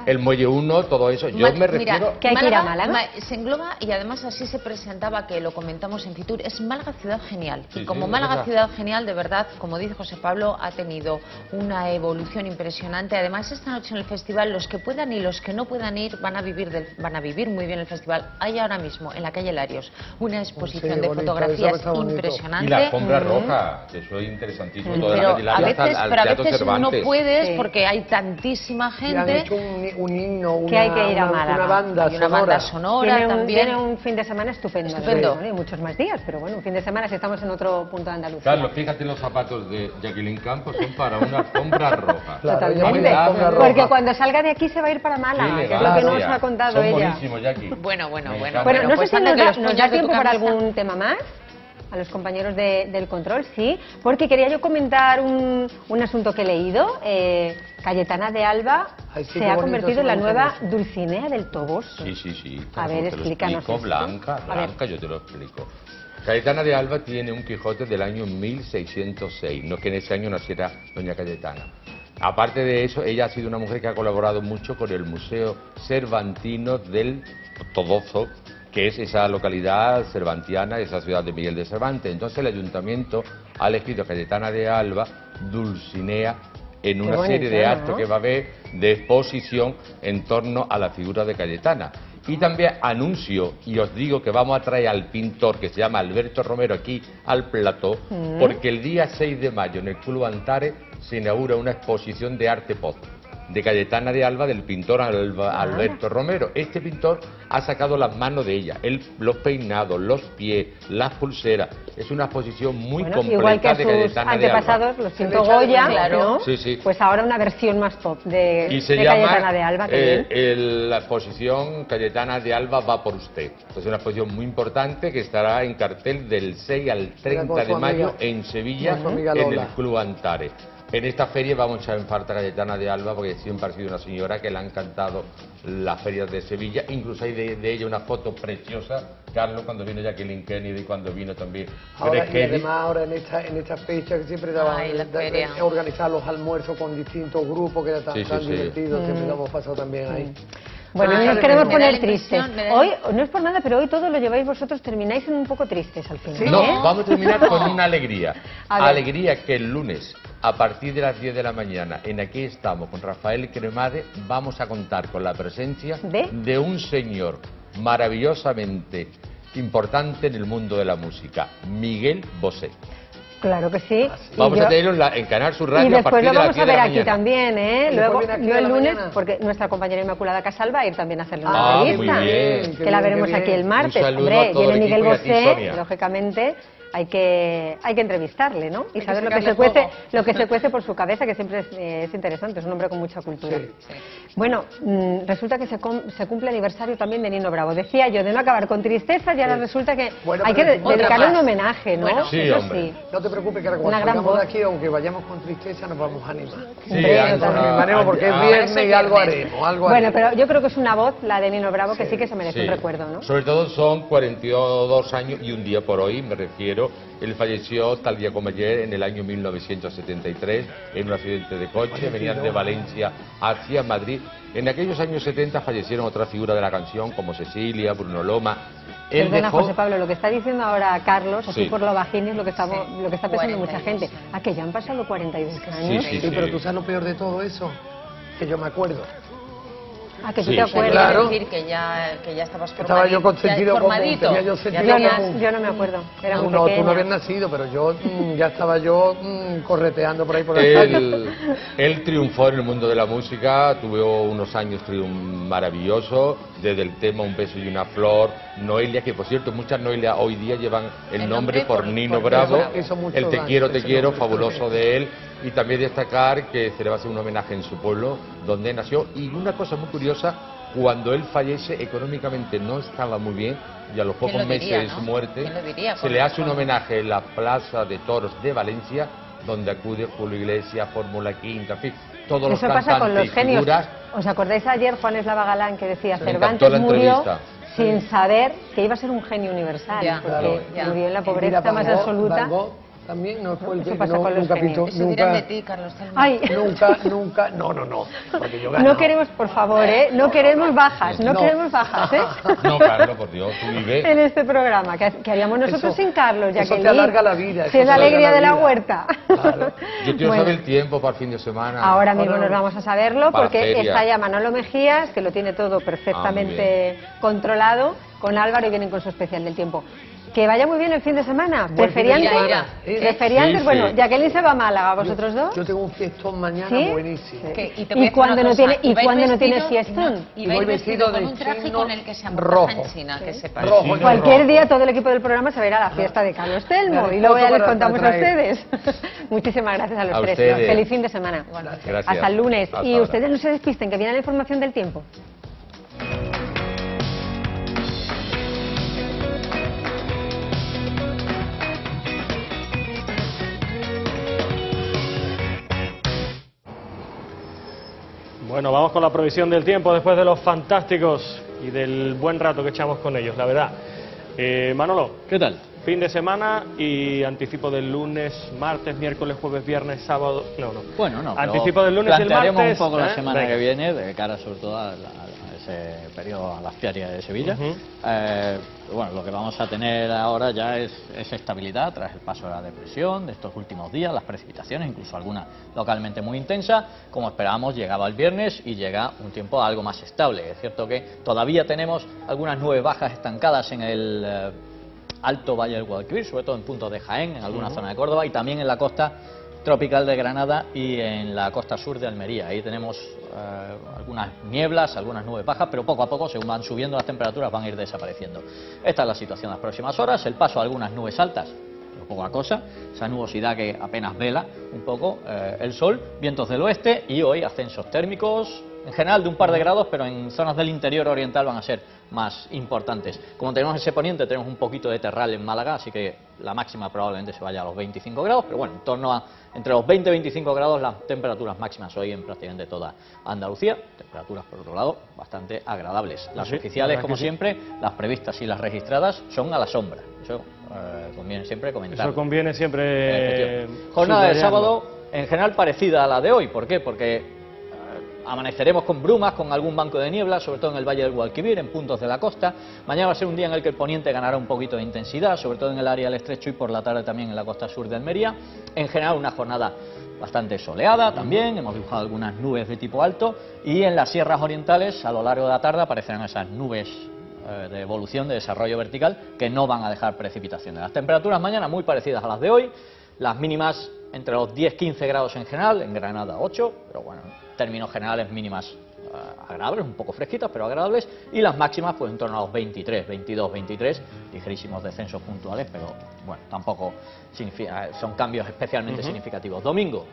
el Muelle 1, todo eso. Yo Ma- me refiero... Mira, ¿Que hay que ir a Málaga? ma- se engloba y además así se presentaba, que lo comentamos en Fitur, es Málaga ciudad genial. Sí, y como sí, Málaga ciudad genial, de verdad, como dice José Pablo, ha tenido una evolución impresionante impresionante. Además, esta noche en el festival, los que puedan y los que no puedan ir van a vivir, del- van a vivir muy bien el festival. Hay ahora mismo, en la calle Larios, una exposición Sí, de bonito, bonito. impresionante. Y la alfombra Mm. roja, que eso es interesantísimo. Toda la Pero calle a Larios veces, al- al pero a no puedes Sí. porque hay tantísima Y han gente. hecho un, un himno, una, que hay que ir a Málaga. una banda Y una sonora. banda sonora Tiene un, también. tiene un fin de semana estupendo. Estupendo. Y muchos más días, pero bueno, un fin de semana si estamos en otro punto de Andalucía. Carlos, fíjate los zapatos de Jacqueline Campos, son para una alfombra roja. Totalmente. Porque cuando salga de aquí se va a ir para Málaga, que es lo que nos ha contado Son ella. buenísimos, Jackie. Bueno, bueno, Me bueno. Bueno, no pues sé si nos da, nos da tiempo para algún tema más. A los compañeros de- del control, sí. Porque quería yo comentar un, un asunto que he leído. Eh, Cayetana de Alba Ay, sí, se ha bonito, convertido en eso la nueva mucho. Dulcinea del Toboso. Sí, sí, sí. A ver, explícanos explico, esto. Blanca. Blanca, yo te lo explico. Cayetana de Alba tiene un Quijote del año 1606, no que en ese año naciera doña Cayetana. Aparte de eso, ella ha sido una mujer que ha colaborado mucho con el Museo Cervantino del Toboso, que es esa localidad cervantiana, esa ciudad de Miguel de Cervantes. Entonces el ayuntamiento ha elegido a Cayetana de Alba, Dulcinea, en Qué una serie de ¿no? actos que va a haber de exposición en torno a la figura de Cayetana. Y también anuncio, y os digo que vamos a traer al pintor que se llama Alberto Romero aquí al plató, Mm. porque el día 6 de mayo en el Club Antares se inaugura una exposición de arte pop de Cayetana de Alba del pintor Alba-. Alberto Romero. Este pintor ha sacado las manos de ella, el- los peinados, los pies, las pulseras. Es una exposición muy Bueno, completa igual que de sus Cayetana de Alba. antepasados, los de Goya, menos, ¿no? Sí, sí. Pues ahora una versión más pop de, Y se de llama Cayetana de Alba, que eh, el- la exposición Cayetana de Alba va por usted. Es una exposición muy importante que estará en cartel del 6 al 30 con su de mayo amiga- en Sevilla, en el. Club Antares. En esta feria vamos a echar en falta a Cayetana de Alba porque siempre ha sido una señora que le han encantado las ferias de Sevilla. Incluso hay de, de ella una foto preciosa, Carlos, cuando vino Jacqueline Kennedy y cuando vino también Ahora, y además ahora en esta, en esta fecha que siempre daban Ay, la da- feria. da- organizar los almuerzos con distintos grupos que era tan, Sí, sí, tan sí. divertido, Mm. siempre lo hemos pasado también ahí. Bueno, no nos queremos poner tristes. Hoy, no es por nada, pero hoy todo lo lleváis vosotros, termináis en un poco tristes al final. No, ¿eh? vamos a terminar con una alegría. Alegría que el lunes, a partir de las 10 de la mañana, en Aquí estamos con Rafael Cremade, vamos a contar con la presencia ¿De? un señor maravillosamente importante en el mundo de la música, Miguel Bosé. Claro que sí. Vamos yo- a tenerlo en, la- en Canal Sur Radio y a después partir lo vamos 10 a ver aquí mañana. también, ¿eh? ¿Y Luego, yo a el lunes, mañana? porque nuestra compañera Inmaculada Casal va a ir también a hacerle una Ah, muy entrevista. bien. Qué Que la bien, veremos aquí el bien. martes. Hombre, a todo viene el Miguel a Bosé, lógicamente. Hay que, hay que entrevistarle, ¿no? Y Hay que saber lo que se cuece, lo que se cuece por su cabeza, que siempre es, eh, es interesante, es un hombre con mucha cultura. Bueno, mm, resulta que se, com- se cumple el aniversario también de Nino Bravo. Decía yo de no acabar con tristeza y ahora resulta que Bueno, hay que dedicarle un homenaje, ¿no? Bueno, Sí, Eso hombre. sí. No te preocupes que ahora Una cuando salgamos de voz. aquí, aunque vayamos con tristeza, nos vamos a animar. Sí. Nos animaremos porque es viernes y algo haremos, algo Bueno, haremos. pero yo creo que es una voz, la de Nino Bravo, que sí que se merece Sí. un recuerdo, ¿no? Sobre todo son 42 años y un día por hoy, me refiero. Él falleció tal día como ayer, en el año 1973, en un accidente de coche. Venían de Valencia hacia Madrid. En aquellos años 70 fallecieron otras figuras de la canción, como Cecilia, Bruno Loma. Él Perdona, dejó... José Pablo, lo que está diciendo ahora Carlos, así Sí. por lo bajín, es lo que, estamos, Sí. lo que está pensando mucha 42. gente. Ah, que ya han pasado 42 años. Sí, Sí, pero tú sabes lo peor de todo eso, que yo me acuerdo. Ah, que tú Sí, te sí. acuerdas. Claro. decir que ya, que ya estabas Estaba yo consentido como- tenía yo Ya sentido Yo tenías- como- no, yo no me acuerdo. Era Tú no, tú no habías nacido, pero yo mm, ya estaba yo mm, correteando por ahí por la calle. Él, triunfó en el mundo de la música, tuvo unos años triun- maravillosos, desde el tema Un beso y una flor, Noelia, que por cierto muchas Noelia hoy día llevan el, El nombre nombre por, por- Nino por Bravo, Bravo. Eso mucho el Te quiero, te quiero, fabuloso de él, y también destacar que se le va a hacer un homenaje en su pueblo, donde nació, y una cosa muy curiosa, cuando él fallece económicamente no estaba muy bien, y a los ¿Quién pocos lo meses diría, de no? su muerte se le hace un homenaje en la Plaza de Toros de Valencia, donde acude Julio Iglesias, Fórmula Quinta, en fin, todos los Eso pasa con los genios. figuras. ¿Os acordáis ayer Juan Eslava Galán que decía encantó Cervantes la murió entrevista. sin saber que iba a ser un genio universal? Ya, porque ya. murió en la pobreza más absoluta. Van Gogh también no fue el que no, con los nunca pintó. Eso nunca, de ti, Carlos. Ay, nunca, nunca, no, no, no, porque yo gano. no queremos, por favor, ¿eh? No queremos bajas, no No. queremos bajas, ¿eh? No, Carlos, por Dios, tú vives. en este programa. ¿Qué, qué haríamos nosotros Eso- sin Carlos, eso te Jacqueline? alarga la vida, Si es la te alegría la de la huerta. Yo quiero Bueno. saber el tiempo para el fin de semana. Ahora mismo Ahora nos vamos a saberlo Para porque está ya Manolo Mejías, que lo tiene todo perfectamente controlado, con Álvaro y vienen con su especial del tiempo. Que vaya muy bien el fin de semana. Buen fin de Sí, bueno, sí. Jacqueline se va a Málaga, ¿vosotros dos? Yo tengo un fiestón mañana ¿Sí? buenísimo. Y te voy a ¿Y decir cuándo una no tiene, y no tiene fiestón? Y voy vestido vestido con de un traje chino con el que se rojo. en China, que sepas. Rojo, Sí. yo Cualquier rojo. día todo el equipo del programa se va a ir a la fiesta de Carlos Telmo y luego ya les contamos a ustedes. Muchísimas gracias a los A tres. ustedes. Feliz fin de semana. Gracias. Hasta el lunes. Hasta y ustedes no se despisten, que viene la información del tiempo. Bueno, vamos con la provisión del tiempo después de los fantásticos y del buen rato que echamos con ellos, la verdad. Eh, Manolo, ¿Qué tal? fin de semana y anticipo del lunes, martes, miércoles, jueves, viernes, sábado. No, no. Bueno, no. Anticipo del lunes y el martes. un poco la ¿eh? semana Venga. que viene, de cara sobre todo a, la- a ese periodo, a las ferias de Sevilla. Eh, bueno, lo que vamos a tener ahora ya es, es estabilidad tras el paso de la depresión de estos últimos días, las precipitaciones, incluso algunas localmente muy intensas. Como esperábamos, llegaba el viernes y llega un tiempo algo más estable. Es cierto que todavía tenemos algunas nubes bajas estancadas en el. eh, Alto Valle del Guadalquivir, sobre todo en puntos de Jaén, en alguna zona de Córdoba y también en la costa tropical de Granada y en la costa sur de Almería. Ahí tenemos eh, algunas nieblas, algunas nubes bajas, pero poco a poco, según van subiendo las temperaturas, van a ir desapareciendo. Esta es la situación las próximas horas, el paso a algunas nubes altas, poca cosa, esa nubosidad que apenas vela un poco eh, el sol, vientos del oeste y hoy ascensos térmicos, en general de un par de grados, pero en zonas del interior oriental van a ser más importantes. Como tenemos ese poniente, tenemos un poquito de terral en Málaga, así que la máxima probablemente se vaya a los 25 grados, pero bueno, en torno a entre los 20 y 25 grados las temperaturas máximas hoy en prácticamente toda Andalucía, temperaturas por otro lado bastante agradables. Las Sí, oficiales, la como sí. siempre, las previstas y las registradas son a la sombra. Eso eh, conviene siempre comentarlo. Eso conviene siempre. Efectivamente. Jornada de sábado en general parecida a la de hoy. ¿Por qué? Porque eh, amaneceremos con brumas, con algún banco de niebla, sobre todo en el Valle del Guadalquivir, en puntos de la costa. Mañana va a ser un día en el que el poniente ganará un poquito de intensidad, sobre todo en el área del estrecho y por la tarde también en la costa sur de Almería. En general una jornada bastante soleada también, hemos dibujado algunas nubes de tipo alto y en las sierras orientales a lo largo de la tarde aparecerán esas nubes eh, de evolución, de desarrollo vertical, que no van a dejar precipitaciones. Las temperaturas mañana muy parecidas a las de hoy, las mínimas entre los 10-15 grados en general, en Granada 8, pero bueno, en términos generales mínimas eh, agradables, un poco fresquitas, pero agradables, y las máximas pues en torno a los 23, 22, 23, ligerísimos descensos puntuales, pero bueno, tampoco significa- son cambios especialmente significativos. Domingo,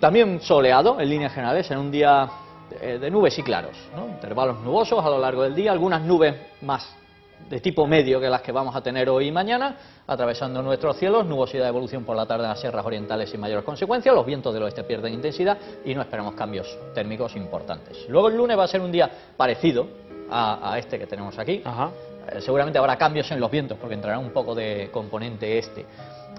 también soleado en líneas generales, en un día eh, de nubes y claros, ¿no? intervalos nubosos a lo largo del día, algunas nubes más de tipo medio que las que vamos a tener hoy y mañana, atravesando nuestros cielos, nubosidad de evolución por la tarde en las sierras orientales sin mayores consecuencias, los vientos del oeste pierden intensidad y no esperamos cambios térmicos importantes. Luego el lunes va a ser un día parecido a, a este que tenemos aquí, Ajá. eh, seguramente habrá cambios en los vientos porque entrará un poco de componente este.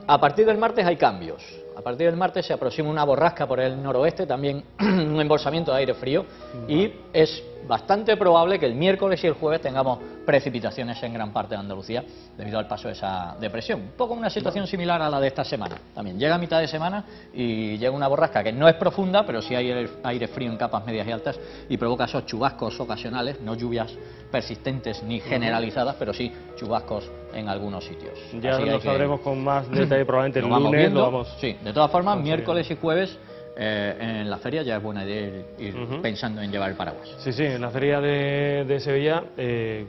A partir del martes hay cambios. A partir del martes se aproxima una borrasca por el noroeste, también un embolsamiento de aire frío y es bastante probable que el miércoles y el jueves tengamos precipitaciones en gran parte de Andalucía debido al paso de esa depresión. Un poco una situación similar a la de esta semana. También llega a mitad de semana y llega una borrasca que no es profunda, pero sí hay aire, aire frío en capas medias y altas y provoca esos chubascos ocasionales, no lluvias persistentes ni generalizadas, pero sí chubascos en algunos sitios. Ya Así lo que- sabremos con más detalle probablemente el vamos lunes. viendo. Lo vamos... Sí, de todas formas, Vamos miércoles y jueves eh, en la feria ya es buena idea ir, pensando en llevar el paraguas. Sí, sí, en la feria de, de Sevilla eh,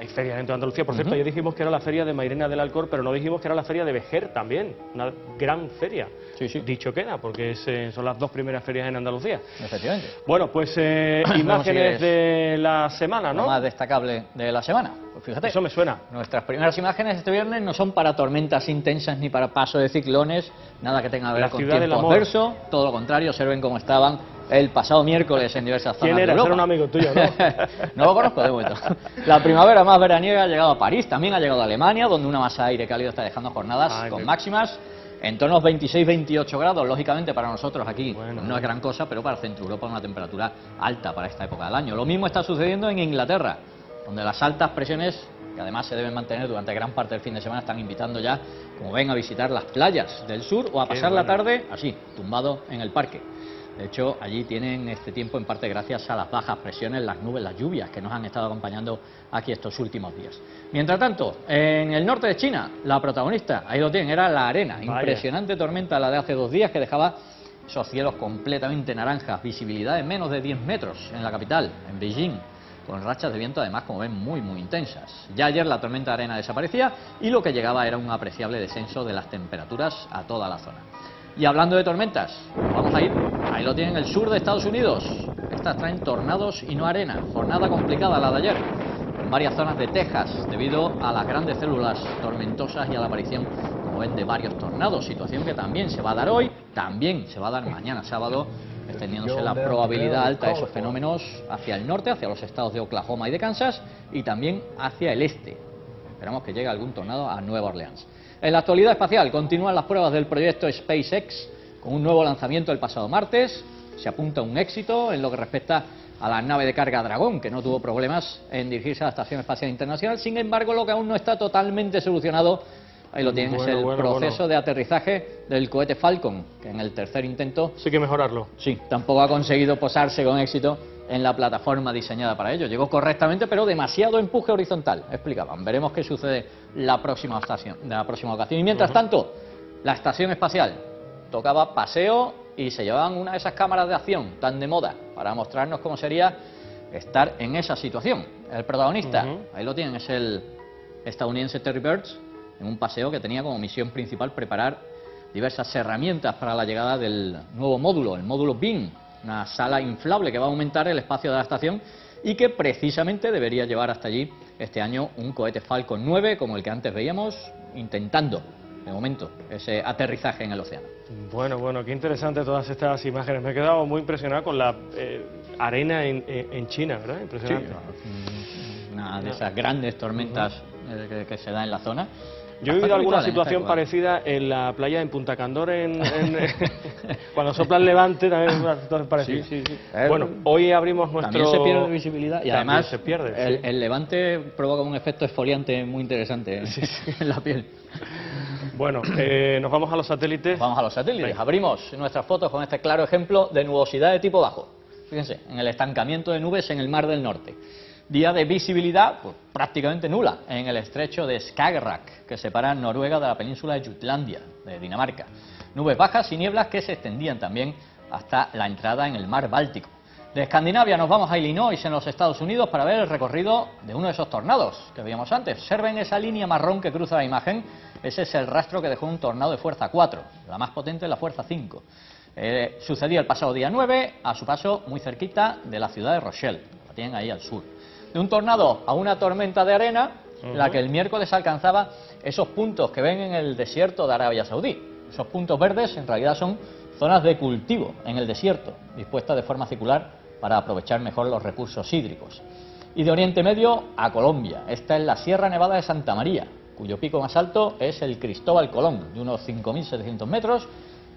hay ferias en toda Andalucía. Por cierto, ya dijimos que era la feria de Mairena del Alcor, pero no dijimos que era la feria de Vejer también, una gran feria. Sí, sí. Dicho queda, porque es, eh, son las dos primeras ferias en Andalucía. Efectivamente. Bueno, pues eh, imágenes de la semana, Lo ¿no? más destacable de la semana. Pues fíjate. Eso me suena. Nuestras primeras imágenes este viernes no son para tormentas intensas ni para paso de ciclones, nada que tenga que ver La con tiempo adverso, todo lo contrario, observen cómo estaban el pasado miércoles en diversas zonas ¿Quién de era? Europa. Era un amigo tuyo, ¿no? no lo conozco de momento. La primavera más veraniega ha llegado a París, también ha llegado a Alemania, donde una masa de aire cálido está dejando jornadas Ay, con máximas en torno a los 26-28 grados. Lógicamente para nosotros aquí no es gran cosa, pero para Centro Europa una temperatura alta para esta época del año. Lo mismo está sucediendo en Inglaterra, donde las altas presiones, que además se deben mantener durante gran parte del fin de semana, están invitando ya, como ven, a visitar las playas del sur o a pasar la tarde así, tumbado en el parque. De hecho, allí tienen este tiempo en parte gracias a las bajas presiones, las nubes, las lluvias que nos han estado acompañando aquí estos últimos días. Mientras tanto, en el norte de China, la protagonista, ahí lo tienen, era la arena. Vaya. Impresionante tormenta la de hace dos días que dejaba esos cielos completamente naranjas, visibilidad de menos de 10 metros en la capital, en Beijing, con rachas de viento además, como ven, muy, muy intensas. Ya ayer la tormenta de arena desaparecía y lo que llegaba era un apreciable descenso de las temperaturas a toda la zona. Y hablando de tormentas, vamos a ir, ahí lo tienen, el sur de Estados Unidos. Estas traen tornados y no arena. Jornada complicada la de ayer, en varias zonas de Texas, debido a las grandes células tormentosas y a la aparición, como ven, de varios tornados. Situación que también se va a dar hoy, también se va a dar mañana sábado, extendiéndose la probabilidad alta de esos fenómenos hacia el norte, hacia los estados de Oklahoma y de Kansas, y también hacia el este. Esperamos que llegue algún tornado a Nueva Orleans. En la actualidad espacial continúan las pruebas del proyecto SpaceX con un nuevo lanzamiento el pasado martes. Se apunta un éxito en lo que respecta a la nave de carga Dragón, que no tuvo problemas en dirigirse a la Estación Espacial Internacional. Sin embargo, lo que aún no está totalmente solucionado, ahí lo tienen, es el bueno, proceso bueno. de aterrizaje del cohete Falcon, que en el tercer intento Sí que mejorarlo. Sí, tampoco ha conseguido posarse con éxito en la plataforma diseñada para ello. Llegó correctamente, pero demasiado empuje horizontal, explicaban. Veremos qué sucede la próxima estación, la próxima ocasión. Y mientras tanto, la estación espacial tocaba paseo y se llevaban una de esas cámaras de acción tan de moda para mostrarnos cómo sería estar en esa situación. El protagonista, ahí lo tienen, es el estadounidense Terry Birds, en un paseo que tenía como misión principal preparar diversas herramientas para la llegada del nuevo módulo, el módulo BIM, una sala inflable que va a aumentar el espacio de la estación y que precisamente debería llevar hasta allí este año un cohete Falcon 9, como el que antes veíamos, intentando, de momento, ese aterrizaje en el océano. Bueno, bueno, qué interesante todas estas imágenes. Me he quedado muy impresionado con la eh, arena en, China, ¿verdad? Impresionante. Una de esas grandes tormentas eh, que, que se da en la zona. Yo he vivido alguna esta situación parecida en la playa en Punta Candor, en, en- cuando sopla el levante, también es una situación parecida. Sí, sí, sí. Bueno, hoy abrimos nuestro... También se pierde visibilidad y además se pierde, el, sí. el levante provoca un efecto exfoliante muy interesante en- en la piel. Bueno, eh, nos vamos a los satélites. Vamos a los satélites. Abrimos nuestras fotos con este claro ejemplo de nubosidad de tipo bajo. Fíjense, en el estancamiento de nubes en el Mar del Norte. Día de visibilidad pues, prácticamente nula en el estrecho de Skagerrak, que separa Noruega de la península de Jutlandia, de Dinamarca. Nubes bajas y nieblas que se extendían también hasta la entrada en el mar Báltico. De Escandinavia nos vamos a Illinois, en los Estados Unidos, para ver el recorrido de uno de esos tornados que veíamos antes. Observen esa línea marrón que cruza la imagen. Ese es el rastro que dejó un tornado de fuerza 4. La más potente es la fuerza 5. Eh, sucedía el pasado día 9, a su paso muy cerquita de la ciudad de Rochelle. La tienen ahí al sur. De un tornado a una tormenta de arena, la que el miércoles alcanzaba esos puntos que ven en el desierto de Arabia Saudí. Esos puntos verdes en realidad son zonas de cultivo en el desierto, dispuestas de forma circular para aprovechar mejor los recursos hídricos. Y de Oriente Medio a Colombia. Esta es la Sierra Nevada de Santa María, cuyo pico más alto es el Cristóbal Colón, de unos 5.700 metros,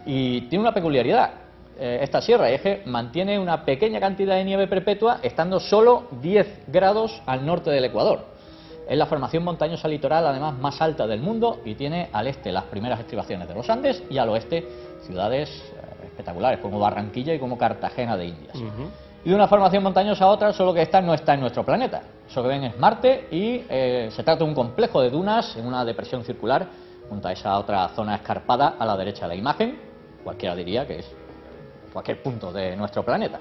y tiene una peculiaridad. Eh, esta sierra es que mantiene una pequeña cantidad de nieve perpetua, estando solo 10 grados al norte del Ecuador. Es la formación montañosa litoral además más alta del mundo y tiene al este las primeras estribaciones de los Andes y al oeste ciudades eh, espectaculares como Barranquilla y como Cartagena de Indias. Y de una formación montañosa a otra, solo que esta no está en nuestro planeta. Eso que ven es Marte y eh, se trata de un complejo de dunas en una depresión circular junto a esa otra zona escarpada a la derecha de la imagen. Cualquiera diría que es cualquier punto de nuestro planeta.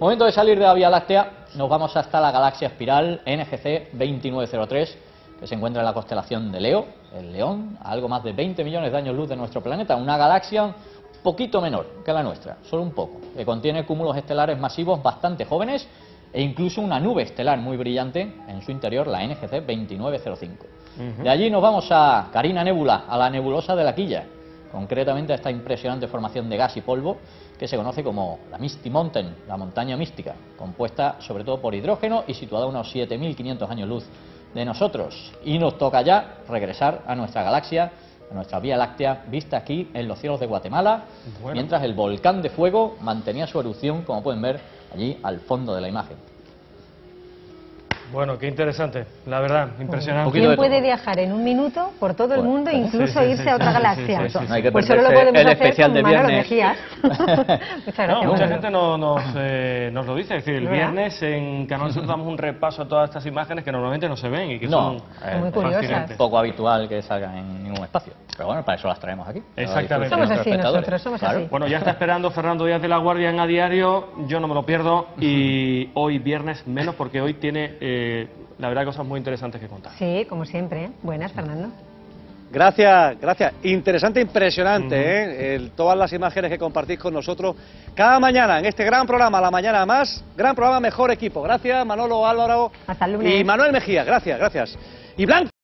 Momento de salir de la Vía Láctea, nos vamos hasta la galaxia espiral NGC 2903, que se encuentra en la constelación de Leo, el León, a algo más de 20 millones de años luz de nuestro planeta, una galaxia un poquito menor que la nuestra, solo un poco, que contiene cúmulos estelares masivos bastante jóvenes e incluso una nube estelar muy brillante en su interior, la NGC 2905. De allí nos vamos a Carina Nebula, a la nebulosa de la Quilla, concretamente a esta impresionante formación de gas y polvo que se conoce como la Misty Mountain, la montaña mística, compuesta sobre todo por hidrógeno y situada a unos 7.500 años luz de nosotros. Y nos toca ya regresar a nuestra galaxia, a nuestra Vía Láctea, vista aquí en los cielos de Guatemala, Bueno. mientras el volcán de fuego mantenía su erupción, como pueden ver allí al fondo de la imagen. Bueno, qué interesante, la verdad, impresionante. ¿Quién puede viajar en un minuto por todo el mundo e incluso sí, sí, irse sí, a otra galaxia? sí, sí, sí. No hay que Pues solo lo podemos el hacer especial con de viernes. Mejías. Muchas No, mucha gente no- nos, eh, nos lo dice, es decir, el viernes en Canal Sur damos un repaso a todas estas imágenes que normalmente no se ven y que No, son es fascinantes. poco habitual que salgan en ningún espacio. Pero bueno, para eso las traemos aquí. para Exactamente. disfruten nuestros espectadores. Claro. Bueno, ya está esperando Fernando Díaz de la Guardia en A Diario, yo no me lo pierdo y hoy viernes menos porque hoy tiene, eh, la verdad, cosas muy interesantes que contar. Sí, como siempre. ¿eh? Buenas, Fernando. Gracias, gracias. Interesante, impresionante, ¿eh? El- todas las imágenes que compartís con nosotros cada mañana en este gran programa, La Mañana Más, gran programa, mejor equipo. Gracias, Manolo Álvaro Hasta el lunes. y Manuel Mejía. Gracias, gracias. Y Blanca.